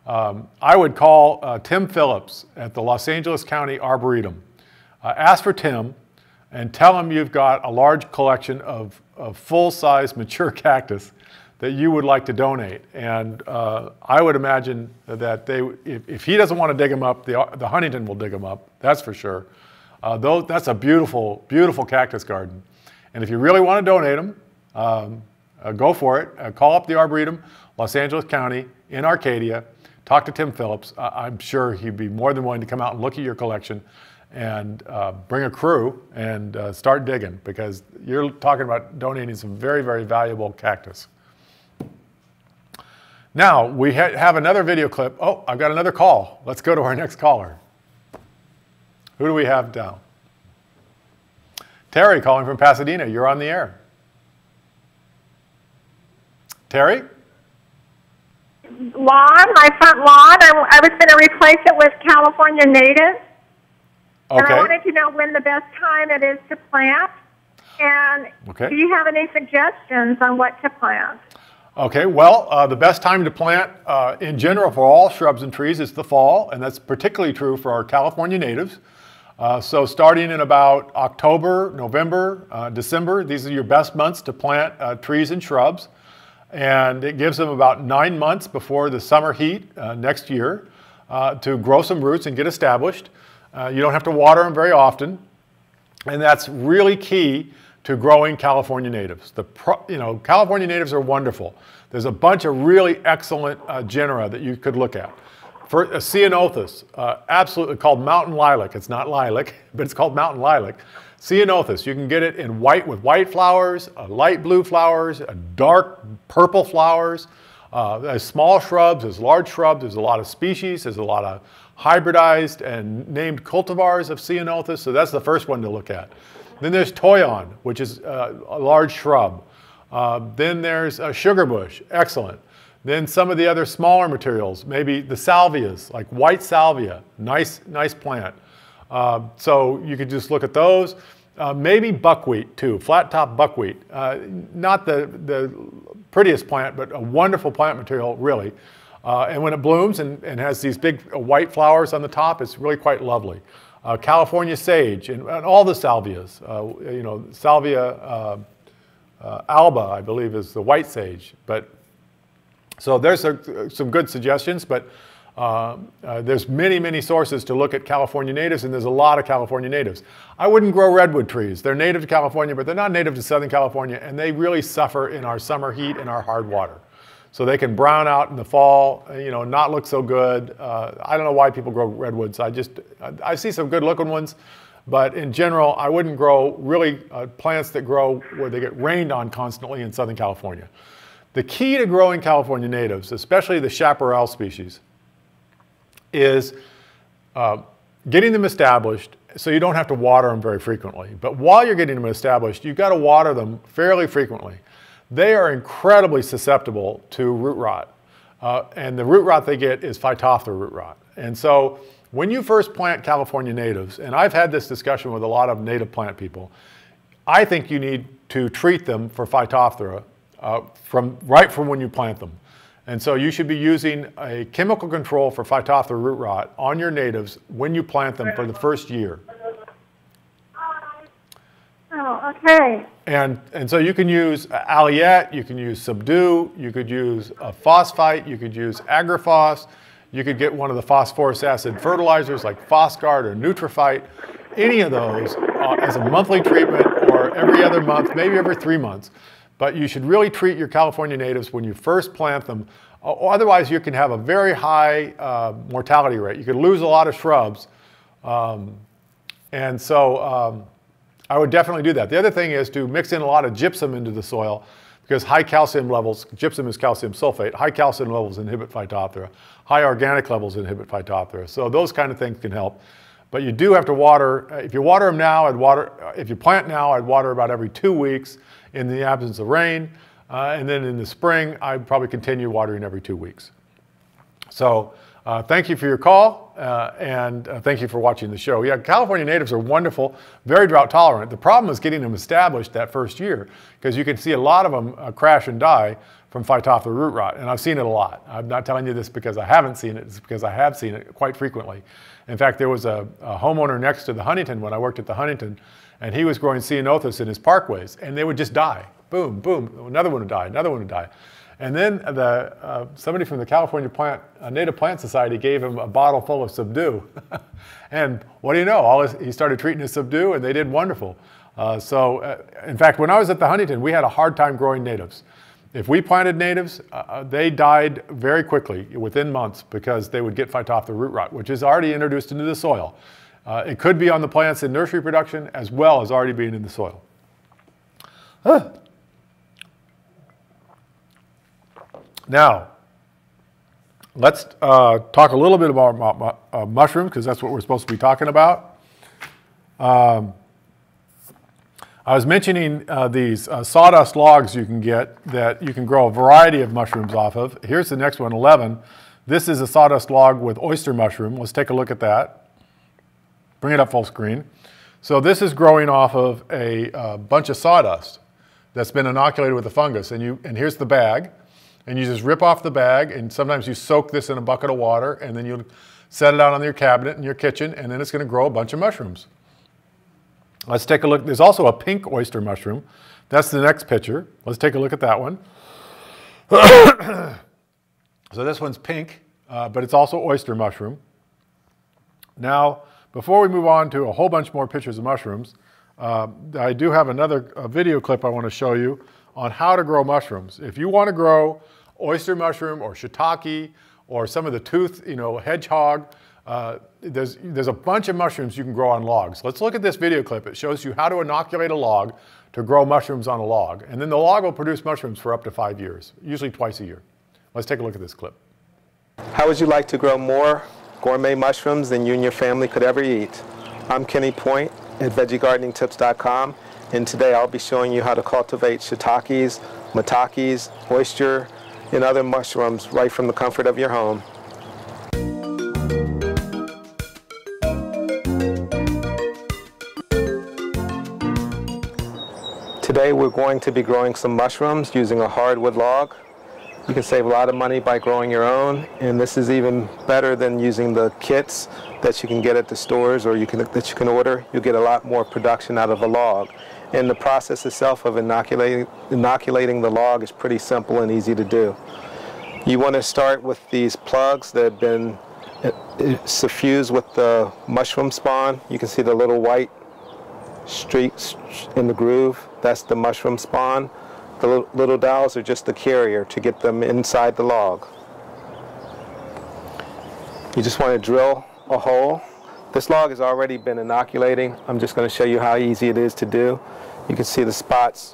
um, I would call uh, Tim Phillips at the Los Angeles County Arboretum. Uh, ask for Tim and tell him you've got a large collection of, of full-size mature cactus that you would like to donate. And uh, I would imagine that they, if, if, he doesn't want to dig them up, the, the Huntington will dig them up, that's for sure. Uh, those, that's a beautiful, beautiful cactus garden. And if you really want to donate them, um, uh, go for it. Uh, call up the Arboretum, Los Angeles County in Arcadia. Talk to Tim Phillips. I'm sure he'd be more than willing to come out and look at your collection and uh, bring a crew and uh, start digging because you're talking about donating some very, very valuable cactus. Now, we ha have another video clip. Oh, I've got another call. Let's go to our next caller. Who do we have down? Terry calling from Pasadena. You're on the air. Terry? Lawn, my front lawn. I, I was going to replace it with California native. Okay. And I wanted to know when the best time it is to plant. And okay. do you have any suggestions on what to plant? Okay, well, uh, the best time to plant uh, in general for all shrubs and trees is the fall, and that's particularly true for our California natives. Uh, so starting in about October, November, uh, December, these are your best months to plant uh, trees and shrubs. And it gives them about nine months before the summer heat uh, next year to grow some roots and get established. you don't have to water them very often. And that's really key to growing California natives. The you know, California natives are wonderful. There's a bunch of really excellent uh, genera that you could look at. For uh, Ceanothus, uh, absolutely called mountain lilac. It's not lilac, but it's called mountain lilac. Ceanothus, you can get it in white with white flowers, uh, light blue flowers, uh, dark purple flowers. Uh, as small shrubs, as large shrubs, there's a lot of species, there's a lot of hybridized and named cultivars of Ceanothus, so that's the first one to look at. Then there's toyon, which is uh, a large shrub. Uh, then there's a sugar bush, excellent. Then some of the other smaller materials, maybe the salvias, like white salvia, nice, nice plant. Uh, so you could just look at those. Uh, maybe buckwheat too, flat top buckwheat. Uh, not the, the prettiest plant, but a wonderful plant material, really. Uh, and when it blooms and, and has these big white flowers on the top, it's really quite lovely uh, California sage, and, and, all the salvias. Uh, you know, Salvia uh, uh, alba, I believe, is the white sage. But so there's a, some good suggestions, but uh, uh, there's many, many sources to look at California natives, and there's a lot of California natives. I wouldn't grow redwood trees. They're native to California, but they're not native to Southern California, and they really suffer in our summer heat and our hard water. So they can brown out in the fall, you know, not look so good. Uh, I don't know why people grow redwoods. I just, I, I, see some good looking ones, but in general, I wouldn't grow really uh, plants that grow where they get rained on constantly in Southern California. The key to growing California natives, especially the chaparral species, is uh, getting them established so you don't have to water them very frequently. But while you're getting them established, you've got to water them fairly frequently they are incredibly susceptible to root rot. Uh, and the root rot they get is Phytophthora root rot. And so when you first plant California natives, and I've had this discussion with a lot of native plant people, I think you need to treat them for Phytophthora uh, from, right from when you plant them. And so you should be using a chemical control for Phytophthora root rot on your natives when you plant them for the first year. Oh, okay. And, and so you can use Aliette, you can use Subdue, you could use a phosphite, you could use Agrifos, you could get one of the phosphorus acid fertilizers like Phosgard or Nutrifite, any of those uh, as a monthly treatment or every other month, maybe every three months. But you should really treat your California natives when you first plant them. Otherwise, you can have a very high uh, mortality rate. You could lose a lot of shrubs. Um, and so um, I would definitely do that. The other thing is to mix in a lot of gypsum into the soil because high calcium levels, gypsum is calcium sulfate, high calcium levels inhibit Phytophthora, high organic levels inhibit Phytophthora. So those kind of things can help. But you do have to water, uh, if you water them now, I'd water, uh, if you plant now, I'd water about every two weeks in the absence of rain. Uh, and then in the spring, I'd probably continue watering every two weeks. So uh, thank you for your call, uh, and uh, thank you for watching the show. Yeah, California natives are wonderful, very drought tolerant. The problem is getting them established that first year, because you can see a lot of them uh, crash and die from Phytophthora root rot, and I've seen it a lot. I'm not telling you this because I haven't seen it, it's because I have seen it quite frequently. In fact, there was a, a homeowner next to the Huntington when I worked at the Huntington, and he was growing ceanothus in his parkways, and they would just die. Boom, boom, another one would die, another one would die. And then the, uh, somebody from the California Plant, uh, Native Plant Society gave him a bottle full of Subdue. and what do you know? All his, he started treating his Subdue and they did wonderful. Uh, so, uh, in fact, when I was at the Huntington, we had a hard time growing natives. If we planted natives, uh, uh they died very quickly, within months, because they would get phytophthora root rot, which is already introduced into the soil. Uh, it could be on the plants in nursery production as well as already being in the soil. Ah. Now, let's uh, talk a little bit about uh, mushrooms because that's what we're supposed to be talking about. Um, I was mentioning uh, these uh, sawdust logs you can get that you can grow a variety of mushrooms off of. Here's the next one, 11. This is a sawdust log with oyster mushroom. Let's take a look at that. Bring it up full screen. So this is growing off of a uh, bunch of sawdust that's been inoculated with a fungus. And, you, and here's the bag. And you just rip off the bag, and sometimes you soak this in a bucket of water, and then you set it out on your cabinet in your kitchen, and then it's going to grow a bunch of mushrooms. Let's take a look. There's also a pink oyster mushroom. That's the next picture. Let's take a look at that one. so this one's pink, uh, but it's also oyster mushroom. Now, before we move on to a whole bunch more pictures of mushrooms, uh, I do have another video clip I want to show you on how to grow mushrooms. If you want to grow oyster mushroom or shiitake or some of the tooth, you know, hedgehog, uh, there's, there's a bunch of mushrooms you can grow on logs. Let's look at this video clip. It shows you how to inoculate a log to grow mushrooms on a log. And then the log will produce mushrooms for up to five years, usually twice a year. Let's take a look at this clip. How would you like to grow more gourmet mushrooms than you and your family could ever eat. I'm Kenny Point at VeggieGardeningTips.com and today I'll be showing you how to cultivate shiitakes, maitakes, oyster, and other mushrooms right from the comfort of your home. Today we're going to be growing some mushrooms using a hardwood log. You can save a lot of money by growing your own, and this is even better than using the kits that you can get at the stores or you can, that you can order. You'll get a lot more production out of a log. And the process itself of inoculating, inoculating the log is pretty simple and easy to do. You want to start with these plugs that have been uh, suffused with the mushroom spawn. You can see the little white streaks in the groove. That's the mushroom spawn. The little dowels are just the carrier to get them inside the log. You just want to drill a hole. This log has already been inoculating. I'm just going to show you how easy it is to do. You can see the spots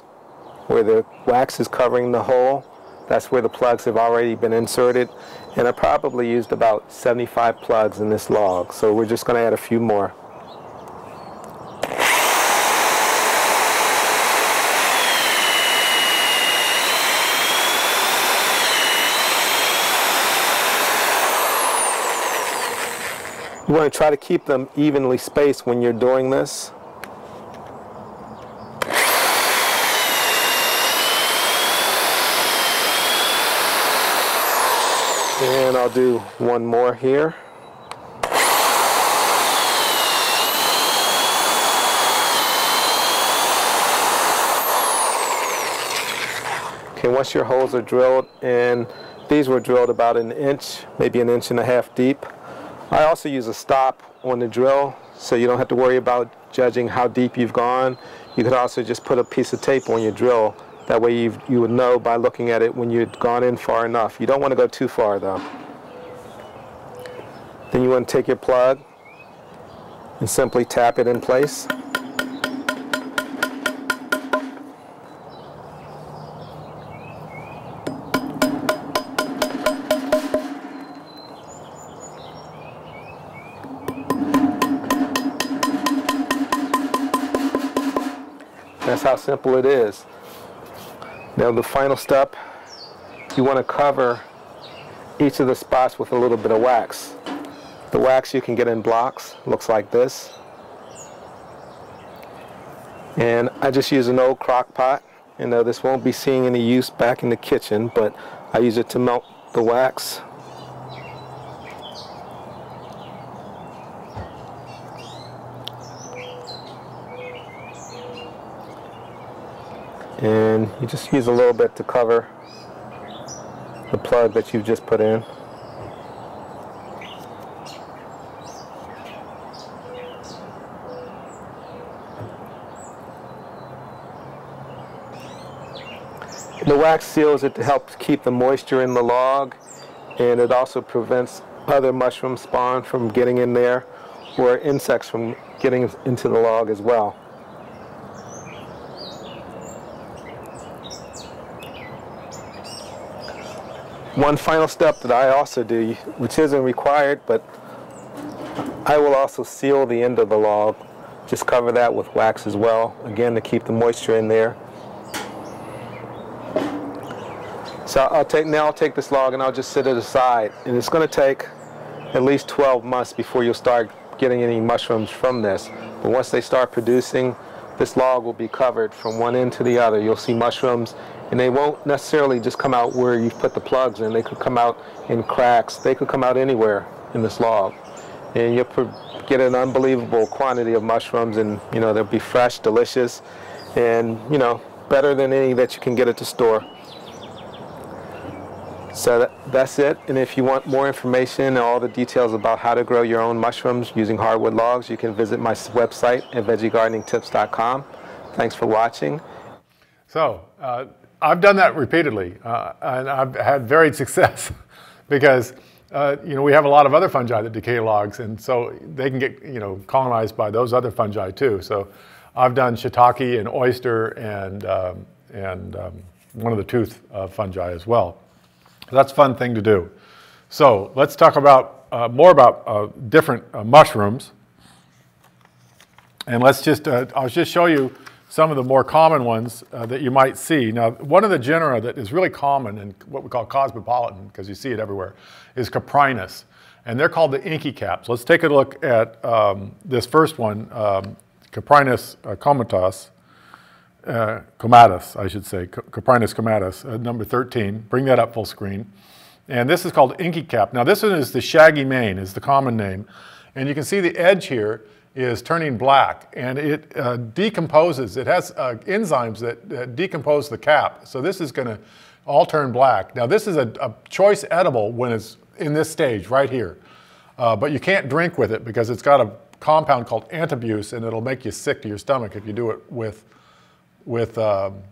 where the wax is covering the hole. That's where the plugs have already been inserted. And I probably used about 75 plugs in this log. So we're just going to add a few more. You want to try to keep them evenly spaced when you're doing this. And I'll do one more here. Okay, once your holes are drilled, and these were drilled about an inch, maybe an inch and a half deep, I also use a stop on the drill so you don't have to worry about judging how deep you've gone. You could also just put a piece of tape on your drill. That way you you would know by looking at it when you'd gone in far enough. You don't want to go too far though. Then you want to take your plug and simply tap it in place. Simple it is. Now the final step, you want to cover each of the spots with a little bit of wax. The wax you can get in blocks, looks like this. And I just use an old crock pot. You know, this won't be seeing any use back in the kitchen, but I use it to melt the wax and you just use a little bit to cover the plug that you've just put in. The wax seals it to help keep the moisture in the log and it also prevents other mushroom spawn from getting in there or insects from getting into the log as well. One final step that I also do, which isn't required, but I will also seal the end of the log. Just cover that with wax as well, again to keep the moisture in there. So I'll take now I'll take this log and I'll just set it aside. And it's going to take at least 12 months before you'll start getting any mushrooms from this. But once they start producing, this log will be covered from one end to the other. You'll see mushrooms and they won't necessarily just come out where you've put the plugs in. They could come out in cracks. They could come out anywhere in this log. And you'll get an unbelievable quantity of mushrooms and, you know, they'll be fresh, delicious, and, you know, better than any that you can get at the store. So that, that's it. And if you want more information and all the details about how to grow your own mushrooms using hardwood logs, you can visit my website at veggiegardeningtips.com. Thanks for watching. So uh, I've done that repeatedly, uh, and I've had varied success because uh, you know we have a lot of other fungi that decay logs, and so they can get you know colonized by those other fungi too. So I've done shiitake and oyster and um, and um, one of the tooth uh, fungi as well. That's a fun thing to do. So let's talk about uh, more about uh, different uh, mushrooms. And let's just, I'll just show you some of the more common ones uh, that you might see. Now, one of the genera that is really common and what we call cosmopolitan, because you see it everywhere, is Coprinus. And they're called the inky caps. Let's take a look at um, this first one, um, Coprinus uh, comatus uh, comatus, I should say, Coprinus comatus, uh, number 13. Bring that up full screen. And this is called inky cap. Now this one is the shaggy mane, is the common name. And you can see the edge here is turning black and it uh, decomposes. It has uh, enzymes that decompose the cap. So this is gonna all turn black. Now this is a, a choice edible when it's in this stage right here. Uh, but you can't drink with it because it's got a compound called antabuse and it'll make you sick to your stomach if you do it with with, um,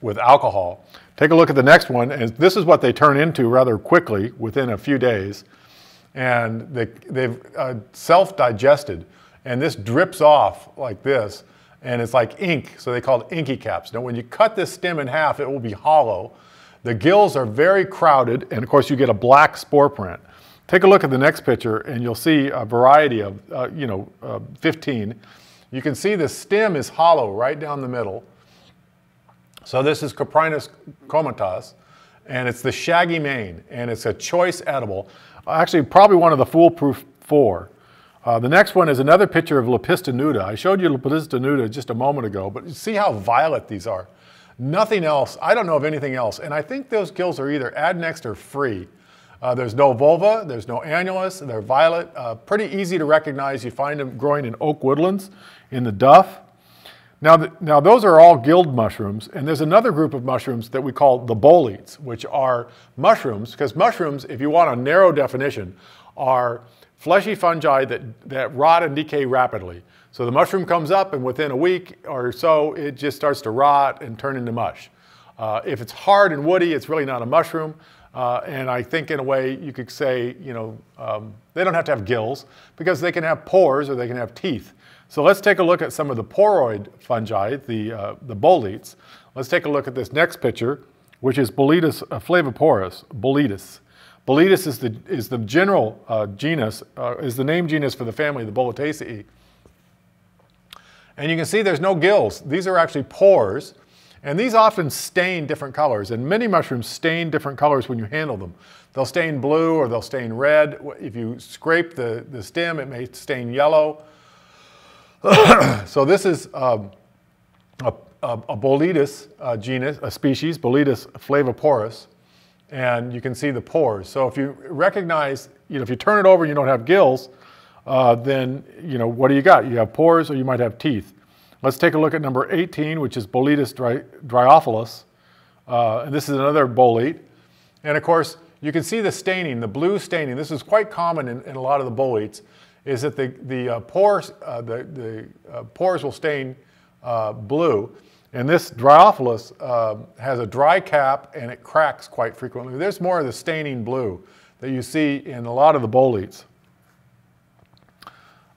with alcohol. Take a look at the next one, and this is what they turn into rather quickly within a few days. And they, they've uh, self-digested, and this drips off like this, and it's like ink, so they call it inky caps. Now when you cut this stem in half, it will be hollow. The gills are very crowded, and of course you get a black spore print. Take a look at the next picture, and you'll see a variety of, uh, you know, uh, 15. You can see the stem is hollow right down the middle. So this is Coprinus comatus, and it's the shaggy mane, and it's a choice edible. Actually, probably one of the foolproof four. Uh, the next one is another picture of Lepista nuda. I showed you Lepista nuda just a moment ago, but see how violet these are. Nothing else, I don't know of anything else, and I think those gills are either adnexed or free. Uh, there's no volva, there's no annulus, they're violet, uh, pretty easy to recognize. You find them growing in oak woodlands in the duff. Now, the, now those are all gill mushrooms, and there's another group of mushrooms that we call the boletes, which are mushrooms, because mushrooms, if you want a narrow definition, are fleshy fungi that, that rot and decay rapidly. So the mushroom comes up, and within a week or so, it just starts to rot and turn into mush. Uh, if it's hard and woody, it's really not a mushroom. Uh, and I think in a way you could say, you know, um, they don't have to have gills because they can have pores or they can have teeth. So let's take a look at some of the poroid fungi, the, uh, the boletes. Let's take a look at this next picture, which is Boletus uh, flaviporus, Boletus. Boletus is the, is the general uh, genus, uh, is the name genus for the family, the Boletaceae. And you can see there's no gills. These are actually pores. And these often stain different colors, and many mushrooms stain different colors when you handle them. They'll stain blue or they'll stain red. If you scrape the, the stem, it may stain yellow. so this is um, a, a, a Boletus uh, genus, a species, Boletus flaviporus, and you can see the pores. So if you recognize, you know, if you turn it over and you don't have gills, uh, then, you know, what do you got? You have pores or you might have teeth. Let's take a look at number 18, which is Boletus dry, dryophilus. Uh, and this is another bolete. And of course, you can see the staining, the blue staining. This is quite common in, in a lot of the boletes is that the, the uh, pores, uh, the, the uh, pores will stain uh, blue. And this Dryophilus uh, has a dry cap and it cracks quite frequently. There's more of the staining blue that you see in a lot of the boletes.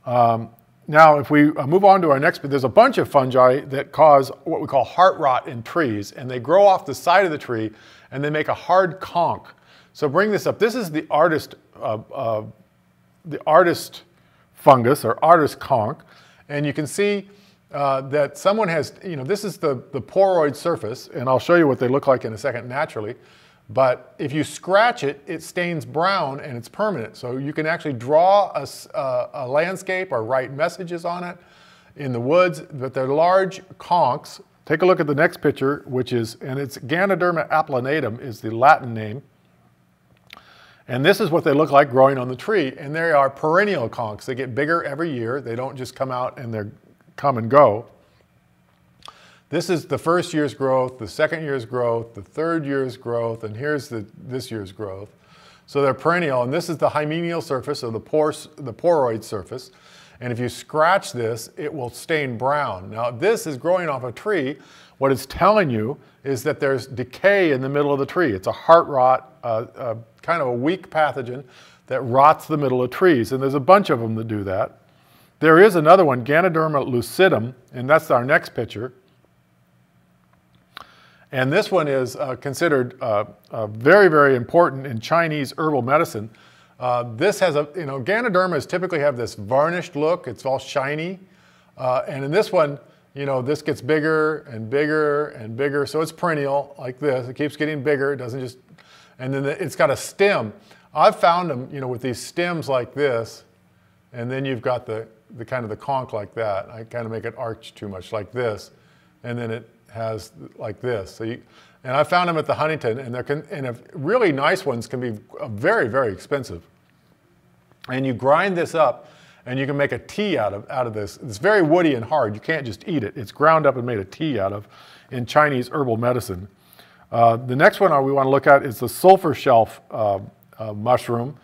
Um, now, if we move on to our next, there's a bunch of fungi that cause what we call heart rot in trees, and they grow off the side of the tree and they make a hard conch. So bring this up. This is the artist, uh, uh, the artist fungus or artist conch, and you can see uh, that someone has, you know, this is the, the poroid surface, and I'll show you what they look like in a second naturally. But if you scratch it, it stains brown and it's permanent. So you can actually draw a, a, a landscape or write messages on it in the woods, but they're large conchs. Take a look at the next picture, which is, and it's Ganoderma applanatum is the Latin name. And this is what they look like growing on the tree. And they are perennial conchs. They get bigger every year. They don't just come out and they come and go. This is the first year's growth, the second year's growth, the third year's growth, and here's the, this year's growth. So they're perennial, and this is the hymenial surface, or the, pore, the poroid surface. And if you scratch this, it will stain brown. Now, this is growing off a tree. What it's telling you is that there's decay in the middle of the tree. It's a heart rot, uh, uh, kind of a weak pathogen that rots the middle of trees. And there's a bunch of them that do that. There is another one, Ganoderma lucidum, and that's our next picture. And this one is uh, considered uh, uh, very, very important in Chinese herbal medicine. Uh, this has a, you know, Ganodermas typically have this varnished look. It's all shiny. Uh, and in this one, you know, this gets bigger and bigger and bigger. So it's perennial like this. It keeps getting bigger. It doesn't just, and then it's got a stem. I've found them, you know, with these stems like this, and then you've got the, the kind of the conch like that. I kind of make it arch too much like this. And then it has like this. So you, and I found them at the Huntington, and, they're and really nice ones can be very, very expensive. And you grind this up, and you can make a tea out of, out of this. It's very woody and hard. You can't just eat it. It's ground up and made a tea out of in Chinese herbal medicine. Uh, the next one we want to look at is the sulfur shelf uh, uh, mushroom.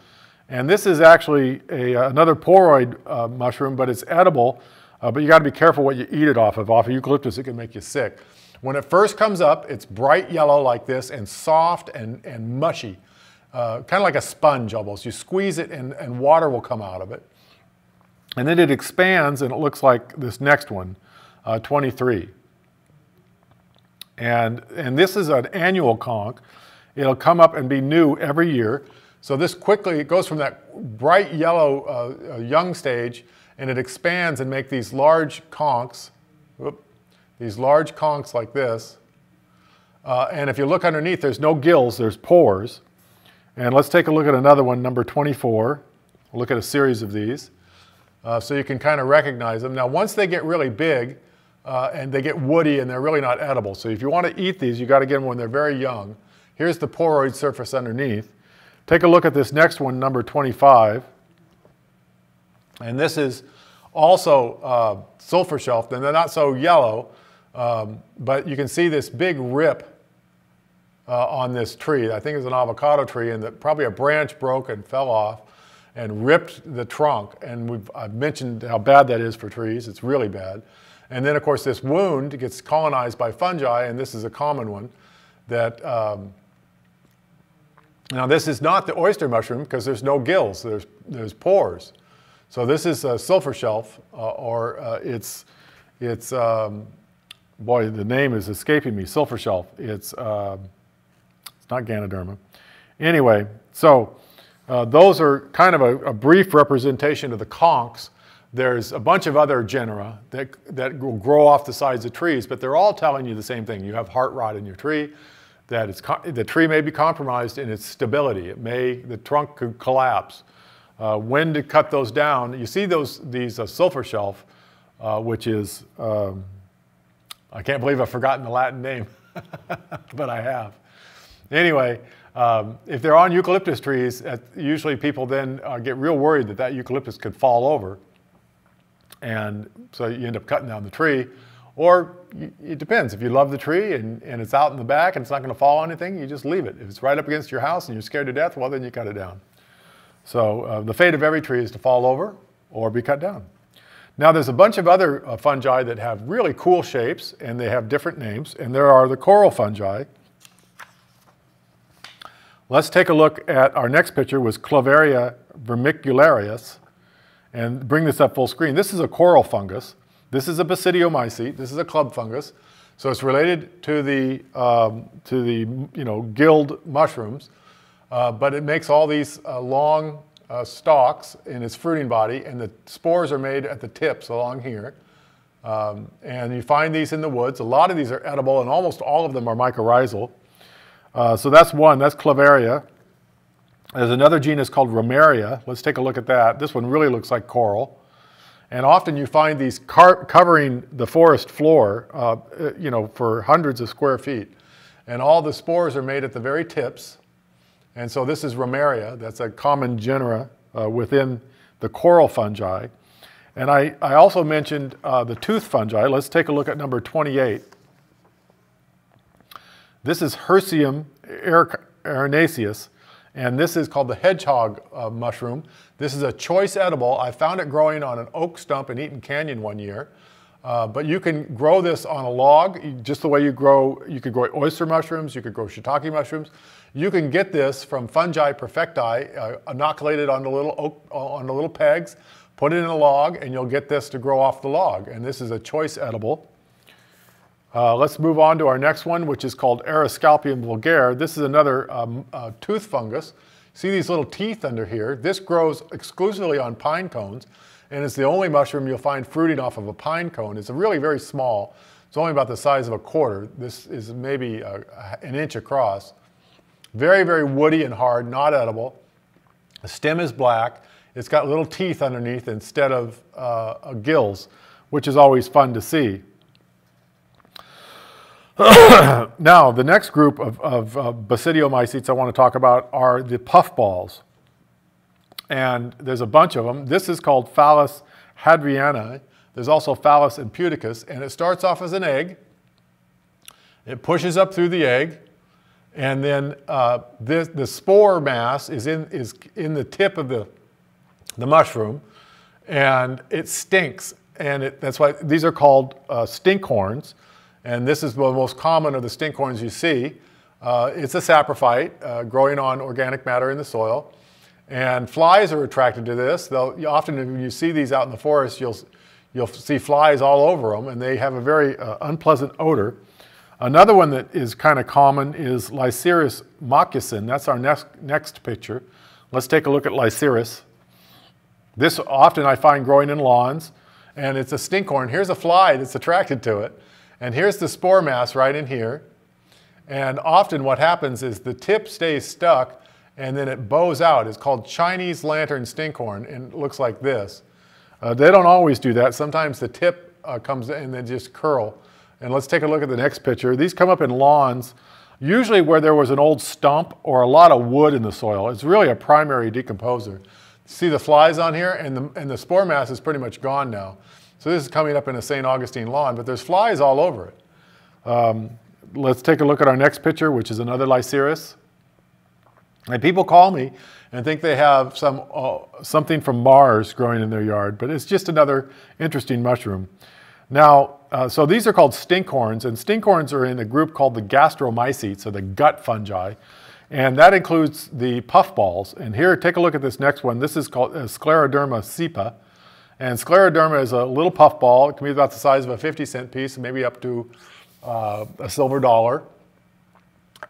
And this is actually a, another poroid uh, mushroom, but it's edible. Uh, but you got to be careful what you eat it off of. Off of eucalyptus, it can make you sick. When it first comes up, it's bright yellow like this and soft and, and mushy, uh, kind of like a sponge almost. You squeeze it and, and water will come out of it. And then it expands and it looks like this next one, uh, 23. And, and this is an annual conch. It'll come up and be new every year. So this quickly, it goes from that bright yellow uh, uh young stage and it expands and make these large conchs. Whoop, these large conchs like this. Uh, and if you look underneath, there's no gills, there's pores. And let's take a look at another one, number 24. We'll look at a series of these. Uh, so you can kind of recognize them. Now, once they get really big uh, and they get woody and they're really not edible, so if you want to eat these, you got to get them when they're very young. Here's the poroid surface underneath. Take a look at this next one, number 25. And this is also uh, sulfur shelf, and they're not so yellow, um, but you can see this big rip uh, on this tree. I think it's an avocado tree, and that probably a branch broke and fell off and ripped the trunk. And we've, I've mentioned how bad that is for trees. It's really bad. And then, of course, this wound gets colonized by fungi, and this is a common one that. Um, now, this is not the oyster mushroom because there's no gills, there's, there's pores. So, this is a sulfur shelf, uh, or uh, it's, it's um, boy, the name is escaping me, sulfur shelf. It's, uh, it's not Ganoderma. Anyway, so uh, those are kind of a, a, brief representation of the conchs. There's a bunch of other genera that, that will grow off the sides of trees, but they're all telling you the same thing. You have heart rot in your tree, that it's, the tree may be compromised in its stability. It may, the trunk could collapse. Uh, when to cut those down, you see those, these uh, sulfur shelf, uh, which is um, I can't believe I've forgotten the Latin name, but I have. Anyway, um, if they're on eucalyptus trees, usually people then uh, get real worried that that eucalyptus could fall over. And so you end up cutting down the tree. Or it depends. If you love the tree and, and it's out in the back and it's not going to fall on anything, you just leave it. If it's right up against your house and you're scared to death, well, then you cut it down. So uh, the fate of every tree is to fall over or be cut down. Now there's a bunch of other uh, fungi that have really cool shapes and they have different names, and there are the coral fungi. Let's take a look at our next picture was Clavaria vermicularis, and bring this up full screen. This is a coral fungus. This is a basidiomycete. This is a club fungus. So it's related to the, um, to the you know, gilled mushrooms, uh, but it makes all these uh, long uh, stalks in its fruiting body, and the spores are made at the tips along here. Um, and you find these in the woods. A lot of these are edible, and almost all of them are mycorrhizal. Uh, so that's one, that's Clavaria. There's another genus called Ramaria. Let's take a look at that. This one really looks like coral. And often you find these covering the forest floor, uh, you know, for hundreds of square feet. And all the spores are made at the very tips. And so this is Ramaria. That's a common genera uh, within the coral fungi. And I, I also mentioned uh, the tooth fungi. Let's take a look at number 28. This is Hericium erinaceus. And this is called the hedgehog uh, mushroom. This is a choice edible. I found it growing on an oak stump in Eaton Canyon one year. Uh, but you can grow this on a log, just the way you grow, you could grow oyster mushrooms, you could grow shiitake mushrooms. You can get this from Fungi Perfecti, uh, inoculated on the little oak, on the little pegs, put it in a log, and you'll get this to grow off the log. And this is a choice edible. Uh, let's move on to our next one, which is called Auriscalpium vulgare. This is another um, uh, tooth fungus. See these little teeth under here? This grows exclusively on pine cones, and it's the only mushroom you'll find fruiting off of a pine cone. It's really very small. It's only about the size of a quarter. This is maybe a, an inch across. Very, very woody and hard, not edible. The stem is black. It's got little teeth underneath instead of uh, gills, which is always fun to see. now, the next group of, of uh, basidiomycetes I want to talk about are the puffballs. And there's a bunch of them. This is called Phallus hadriani. There's also Phallus impudicus, and it starts off as an egg. It pushes up through the egg, and then uh, this, the spore mass is in, is in the tip of the, the mushroom, and it stinks. And it, that's why these are called uh, stinkhorns. And this is the most common of the stinkhorns you see. Uh, it's a saprophyte uh, growing on organic matter in the soil. And flies are attracted to this. They'll, often when you see these out in the forest, you'll, you'll see flies all over them, and they have a very uh, unpleasant odor. Another one that is kind of common is Lysurus mokusin. That's our next, next picture. Let's take a look at Lysurus. This often I find growing in lawns, and it's a stinkhorn. Here's a fly that's attracted to it. And here's the spore mass right in here. And often what happens is the tip stays stuck and then it bows out. It's called Chinese lantern stinkhorn and it looks like this. Uh, they don't always do that. Sometimes the tip uh, comes in and they just curl. And let's take a look at the next picture. These come up in lawns, usually where there was an old stump or a lot of wood in the soil. It's really a primary decomposer. See the flies on here? And the, and the spore mass is pretty much gone now. So this is coming up in a St. Augustine lawn, but there's flies all over it. Um, let's take a look at our next picture, which is another Lysurus. And people call me and think they have some, uh, something from Mars growing in their yard, but it's just another interesting mushroom. Now, uh, so these are called stinkhorns, and stinkhorns are in a group called the gastromycetes, or the gut fungi, and that includes the puffballs. And here, take a look at this next one. This is called uh, Scleroderma cepa, and scleroderma is a little puffball. It can be about the size of a 50 cent piece, maybe up to uh, a silver dollar.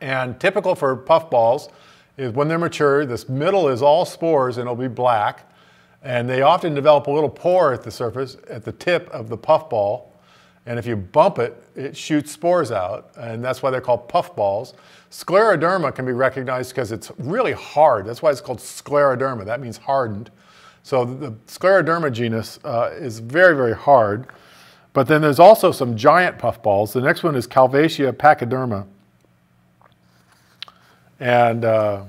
And typical for puffballs is when they're mature, this middle is all spores and it'll be black. And they often develop a little pore at the surface, at the tip of the puffball. And if you bump it, it shoots spores out. And that's why they're called puffballs. Scleroderma can be recognized because it's really hard. That's why it's called scleroderma. That means hardened. So the Scleroderma genus uh, is very, very hard. But then there's also some giant puffballs. The next one is Calvatia pachyderma. And uh,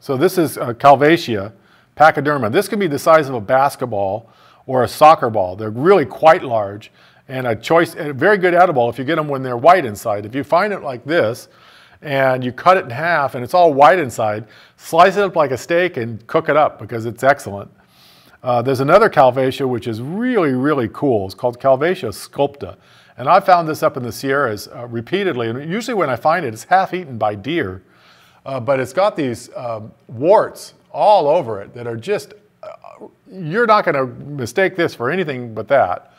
so this is uh, Calvatia pachyderma. This can be the size of a basketball or a soccer ball. They're really quite large and a choice, a very good edible if you get them when they're white inside. If you find it like this, and you cut it in half and it's all white inside, slice it up like a steak and cook it up because it's excellent. Uh, there's another Calvatia which is really, really cool. It's called Calvatia sculpta. And I found this up in the Sierras uh, repeatedly. And usually when I find it, it's half eaten by deer. Uh, but it's got these um, warts all over it that are just, uh, you're not going to mistake this for anything but that.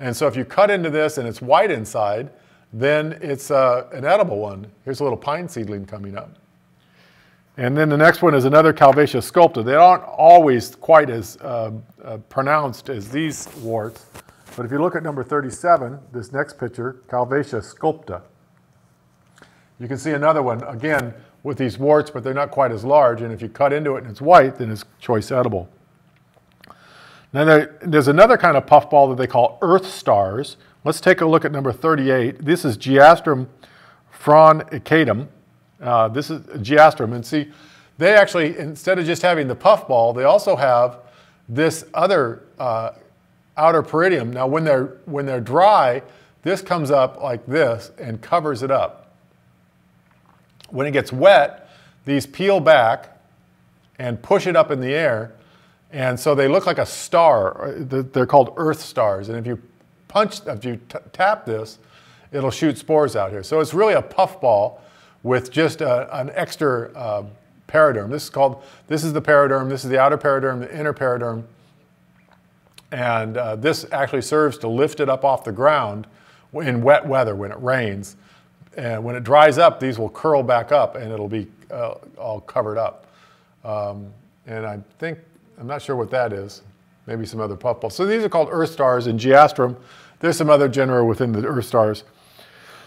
And so if you cut into this and it's white inside, then it's uh, an edible one. Here's a little pine seedling coming up. And then the next one is another Calvatia sculpta. They aren't always quite as uh, uh, pronounced as these warts, but if you look at number 37, this next picture, Calvatia sculpta, you can see another one, again, with these warts, but they're not quite as large, and if you cut into it and it's white, then it's choice edible. Now there, there's another kind of puffball that they call earth stars. Let's take a look at number 38. This is Geastrum fornicatum. Uh, this is Geastrum, and see, they actually, instead of just having the puffball, they also have this other uh, outer peridium. Now when they're, when they're dry, this comes up like this and covers it up. When it gets wet, these peel back and push it up in the air, and so they look like a star. They're called earth stars, and if you punch, if you tap this, it'll shoot spores out here. So it's really a puffball with just a, an extra uh, periderm. This is called, this is the periderm, this is the outer periderm, the inner periderm, and uh, this actually serves to lift it up off the ground in wet weather when it rains. And when it dries up, these will curl back up and it'll be uh, all covered up. Um, and I think, I'm not sure what that is. Maybe some other puffballs. So these are called earth stars in Geastrum. There's some other genera within the earth stars.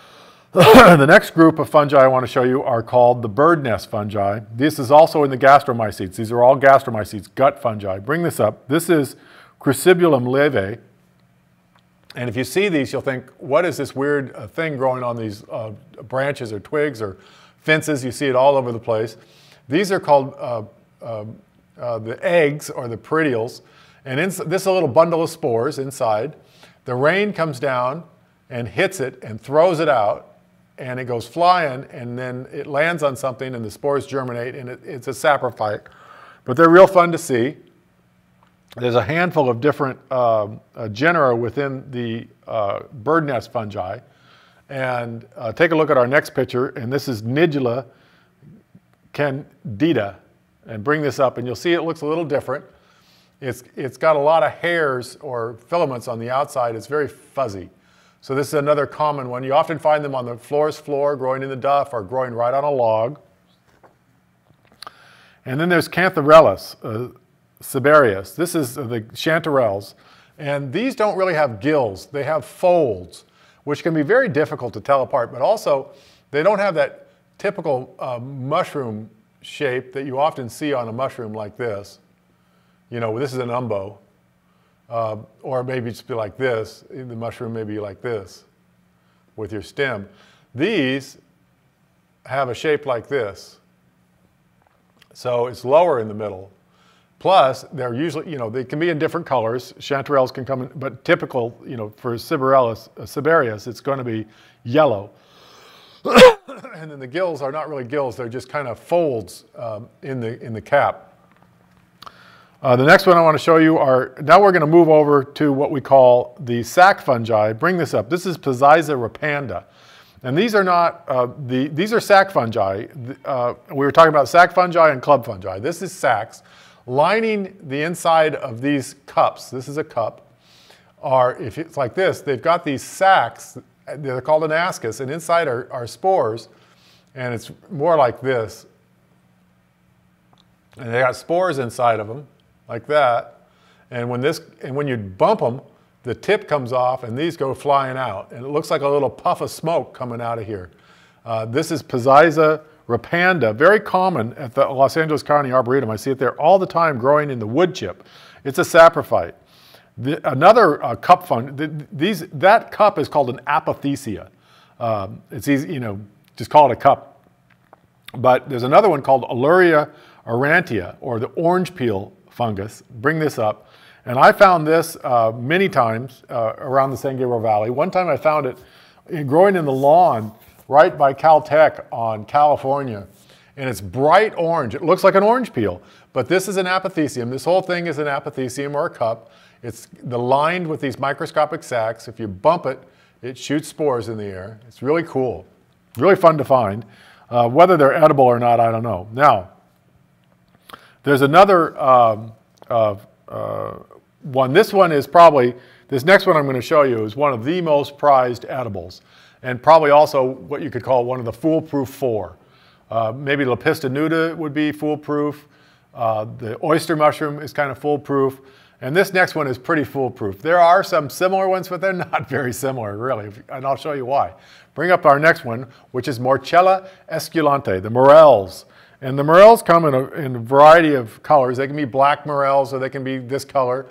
the next group of fungi I want to show you are called the bird nest fungi. This is also in the gastromycetes. These are all gastromycetes, gut fungi. Bring this up. This is Crucibulum leve. And if you see these, you'll think, what is this weird uh, thing growing on these uh, branches or twigs or fences? You see it all over the place. These are called uh, um, uh the eggs or the peridioles. And this is a little bundle of spores inside. The rain comes down and hits it and throws it out and it goes flying and then it lands on something and the spores germinate and it, it's a saprophyte. But they're real fun to see. There's a handful of different uh, uh, genera within the uh, bird nest fungi. And uh, take a look at our next picture, and this is Nidula candida. And bring this up, and you'll see it looks a little different. It's, it's got a lot of hairs or filaments on the outside. It's very fuzzy. So this is another common one. You often find them on the forest floor, growing in the duff, or growing right on a log. And then there's Cantharellus, uh. This is the chanterelles. And these don't really have gills. They have folds, which can be very difficult to tell apart, but also they don't have that typical uh, mushroom shape that you often see on a mushroom like this. You know, this is an umbo. Uh, or maybe just be like this. The mushroom may be like this with your stem. These have a shape like this. So it's lower in the middle. Plus, they're usually, you know, they can be in different colors. Chanterelles can come in, but typical, you know, for Cibarius, uh, Cibarius it's going to be yellow. and then the gills are not really gills, they're just kind of folds um, in, the, in the cap. Uh, the next one I want to show you are, now we're going to move over to what we call the sac fungi. Bring this up. This is Peziza repanda. And these are not, uh, the, these are sac fungi. Uh, we were talking about sac fungi and club fungi. This is sacs lining the inside of these cups, this is a cup, are, if it's like this, they've got these sacs, they're called an ascus, and inside are, are spores, and it's more like this. And they got spores inside of them, like that. And when, this, and when you bump them, the tip comes off and these go flying out. And it looks like a little puff of smoke coming out of here. Uh, this is Peziza repanda, very common at the Los Angeles County Arboretum. I see it there all the time growing in the wood chip. It's a saprophyte. The, another uh, cup fund, the, these, that cup is called an apothecia. Um, it's easy, you know, just call it a cup. But there's another one called Aleuria aurantia, or the orange peel fungus. Bring this up. And I found this uh, many times uh, around the San Gabriel Valley. One time I found it growing in the lawn right by Caltech on California. And it's bright orange. It looks like an orange peel, but this is an apothecium. This whole thing is an apothecium or a cup. It's lined with these microscopic sacs. If you bump it, it shoots spores in the air. It's really cool, really fun to find. Uh, whether they're edible or not, I don't know. Now, there's another um, uh, uh, one. This one is probably, this next one I'm going to show you is one of the most prized edibles, and probably also what you could call one of the foolproof four. Uh, maybe Lepista nuda would be foolproof. Uh, the oyster mushroom is kind of foolproof. And this next one is pretty foolproof. There are some similar ones, but they're not very similar, really, and I'll show you why. Bring up our next one, which is Morchella esculenta, the morels. And the morels come in a, in a variety of colors. They can be black morels or they can be this color.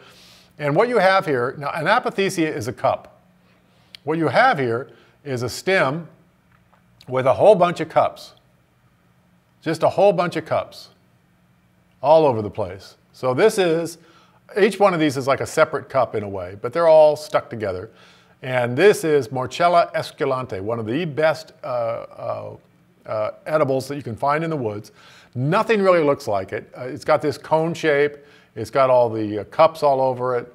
And what you have here, now an apothecia is a cup. What you have here is a stem with a whole bunch of cups. Just a whole bunch of cups all over the place. So this is each one of these is like a separate cup in a way, but they're all stuck together. And this is Morchella esculenta, one of the best uh, uh, uh, edibles that you can find in the woods. Nothing really looks like it. Uh, it's got this cone shape. It's got all the uh, cups all over it.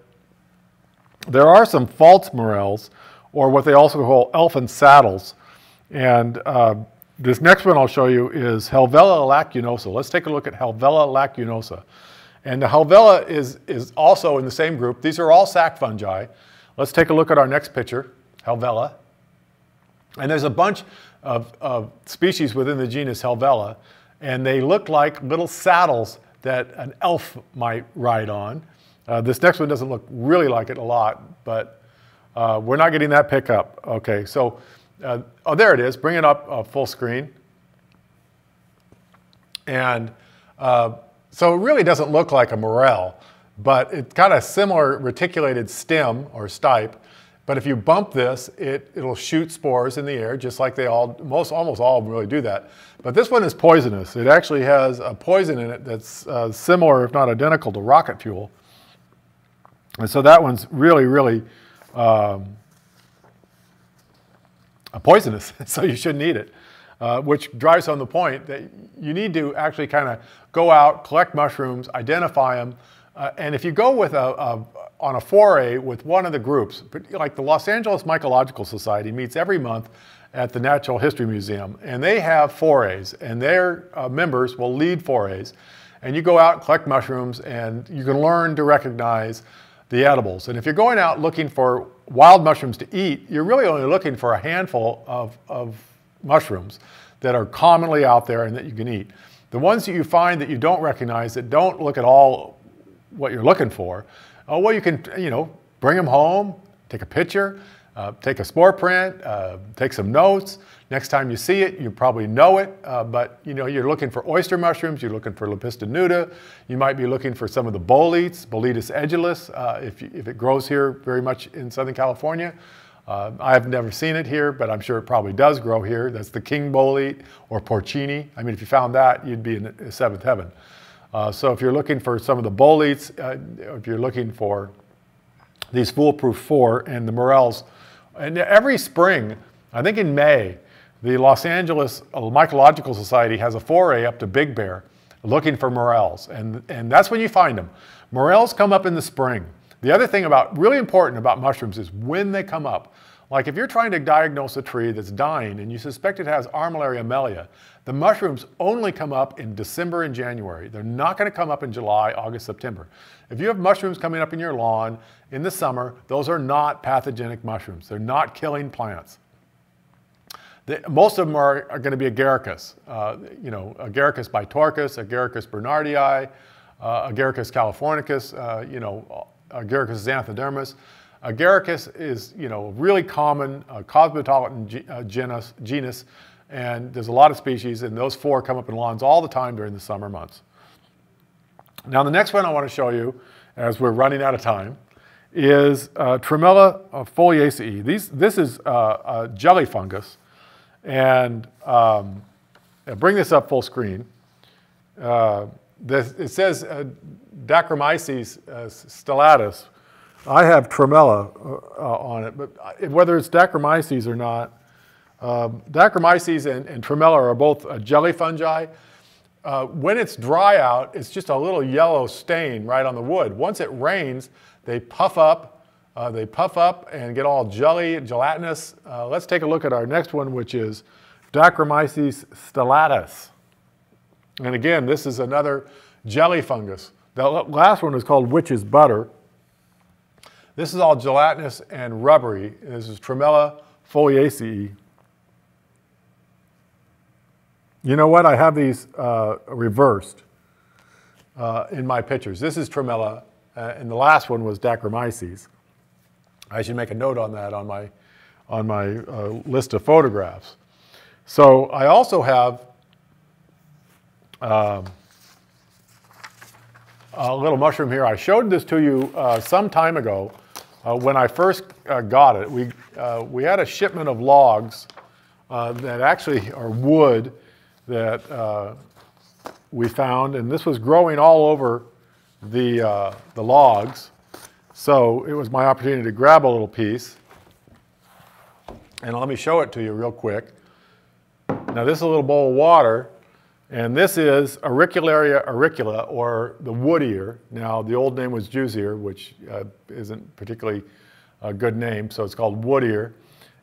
There are some false morels, or what they also call elfin saddles. And uh, this next one I'll show you is Helvella lacunosa. Let's take a look at Helvella lacunosa. And the Helvella is, is also in the same group. These are all sac fungi. Let's take a look at our next picture, Helvella. And there's a bunch of, of species within the genus Helvella, and they look like little saddles that an elf might ride on. Uh, this next one doesn't look really like it a lot, but uh, we're not getting that pickup. Okay, so, uh, oh, there it is. Bring it up uh, full screen. And uh, so it really doesn't look like a morel, but it's got a similar reticulated stem or stipe. But if you bump this, it, it'll shoot spores in the air, just like they all, most, almost all really do that. But this one is poisonous. It actually has a poison in it that's uh, similar, if not identical, to rocket fuel. And so that one's really, really um, poisonous, so you shouldn't eat it uh, which drives home the point that you need to actually kind of go out, collect mushrooms, identify them, uh, and if you go with a, a, on a foray with one of the groups, like the Los Angeles Mycological Society meets every month at the Natural History Museum, and they have forays, and their uh, members will lead forays, and you go out, and collect mushrooms, and you can learn to recognize the edibles. And if you're going out looking for wild mushrooms to eat, you're really only looking for a handful of, of mushrooms that are commonly out there and that you can eat. The ones that you find that you don't recognize, that don't look at all what you're looking for, oh, well, you can, you know, bring them home, take a picture, uh, take a spore print, uh, take some notes. Next time you see it, you probably know it, uh, but you know, you're looking for oyster mushrooms, you're looking for Lepista nuda, you might be looking for some of the boletes, Boletus edulis, uh, if, if it grows here very much in Southern California. Uh, I've never seen it here, but I'm sure it probably does grow here. That's the king bolete or porcini. I mean, if you found that, you'd be in seventh heaven. Uh, so if you're looking for some of the boletes, uh, if you're looking for these foolproof four and the morels, and every spring, I think in May, the Los Angeles Mycological Society has a foray up to Big Bear looking for morels, and, and that's when you find them. Morels come up in the spring. The other thing about, really important about mushrooms is when they come up. Like if you're trying to diagnose a tree that's dying and you suspect it has Armillaria mellea, the mushrooms only come up in December and January. They're not gonna come up in July, August, September. If you have mushrooms coming up in your lawn in the summer, those are not pathogenic mushrooms. They're not killing plants. The, most of them are, are going to be agaricus, uh, you know, agaricus bitorquis, agaricus bernardii, uh, agaricus californicus, uh, you know, Agaricus xanthodermus. Agaricus is, you know, a really common uh, cosmopolitan uh, genus, genus, and there's a lot of species, and those four come up in lawns all the time during the summer months. Now, the next one I want to show you, as we're running out of time, is uh, Tremella foliacea. These, this is uh, a jelly fungus, and um, bring this up full screen. Uh, this, it says uh, Dacrymyces uh, stellatus. I have tremella uh, uh, on it, but whether it's Dacrymyces or not, Um, and, and Tremella are both uh, jelly fungi. Uh, when it's dry out, it's just a little yellow stain right on the wood. Once it rains, they puff up, uh, they puff up and get all jelly, gelatinous. Uh, let's take a look at our next one, which is Dacrymyces stellatus. And again, this is another jelly fungus. The last one is called witch's butter. This is all gelatinous and rubbery. This is Tremella foliacea. You know what? I have these uh, reversed uh, in my pictures. This is Tremella, uh, and the last one was Dacrymyces. I should make a note on that on my, on my uh, list of photographs. So I also have um, a little mushroom here. I showed this to you uh, some time ago uh, when I first got it. We, we had a shipment of logs that actually are wood that uh, we found, and this was growing all over the, uh, the logs. So it was my opportunity to grab a little piece. And let me show it to you real quick. Now this is a little bowl of water, and this is Auricularia auricula, or the wood ear. Now the old name was Jew's ear, which uh, isn't particularly a good name, so it's called wood ear.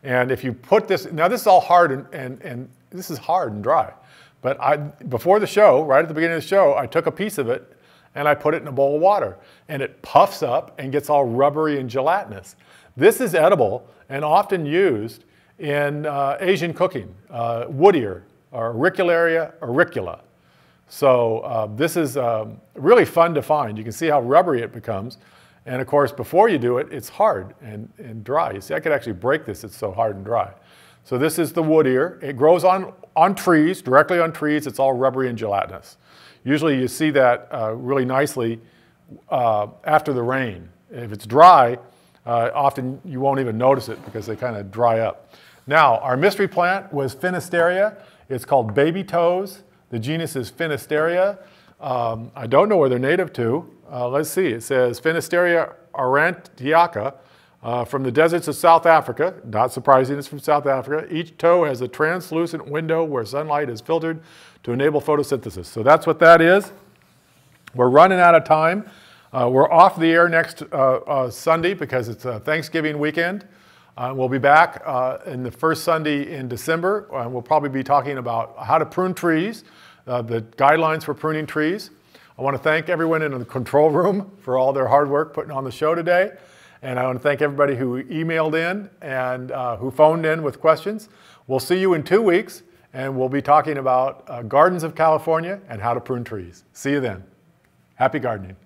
And if you put this, now this is all hard and, and, and this is hard and dry. But I, before the show, right at the beginning of the show, I took a piece of it and I put it in a bowl of water. And it puffs up and gets all rubbery and gelatinous. This is edible and often used in uh, Asian cooking, uh, wood ear or auricularia auricula. So uh, this is um, really fun to find. You can see how rubbery it becomes. And of course, before you do it, it's hard and, and dry. You see, I could actually break this, it's so hard and dry. So this is the wood ear. It grows on, on trees, directly on trees. It's all rubbery and gelatinous. Usually you see that uh, really nicely uh, after the rain. If it's dry, uh, often you won't even notice it because they kind of dry up. Now, our mystery plant was Fenestraria. It's called baby toes. The genus is Fenestraria. Um, I don't know where they're native to. Uh, let's see. It says Fenestraria aurantiaca. Uh, from the deserts of South Africa, not surprising it's from South Africa, each toe has a translucent window where sunlight is filtered to enable photosynthesis. So that's what that is. We're running out of time. Uh, we're off the air next uh, uh Sunday because it's a Thanksgiving weekend. Uh, we'll be back uh, in the first Sunday in December. we'll probably be talking about how to prune trees, the guidelines for pruning trees. I want to thank everyone in the control room for all their hard work putting on the show today. And I want to thank everybody who emailed in and uh, who phoned in with questions. We'll see you in two weeks, and we'll be talking about uh, gardens of California and how to prune trees. See you then. Happy gardening.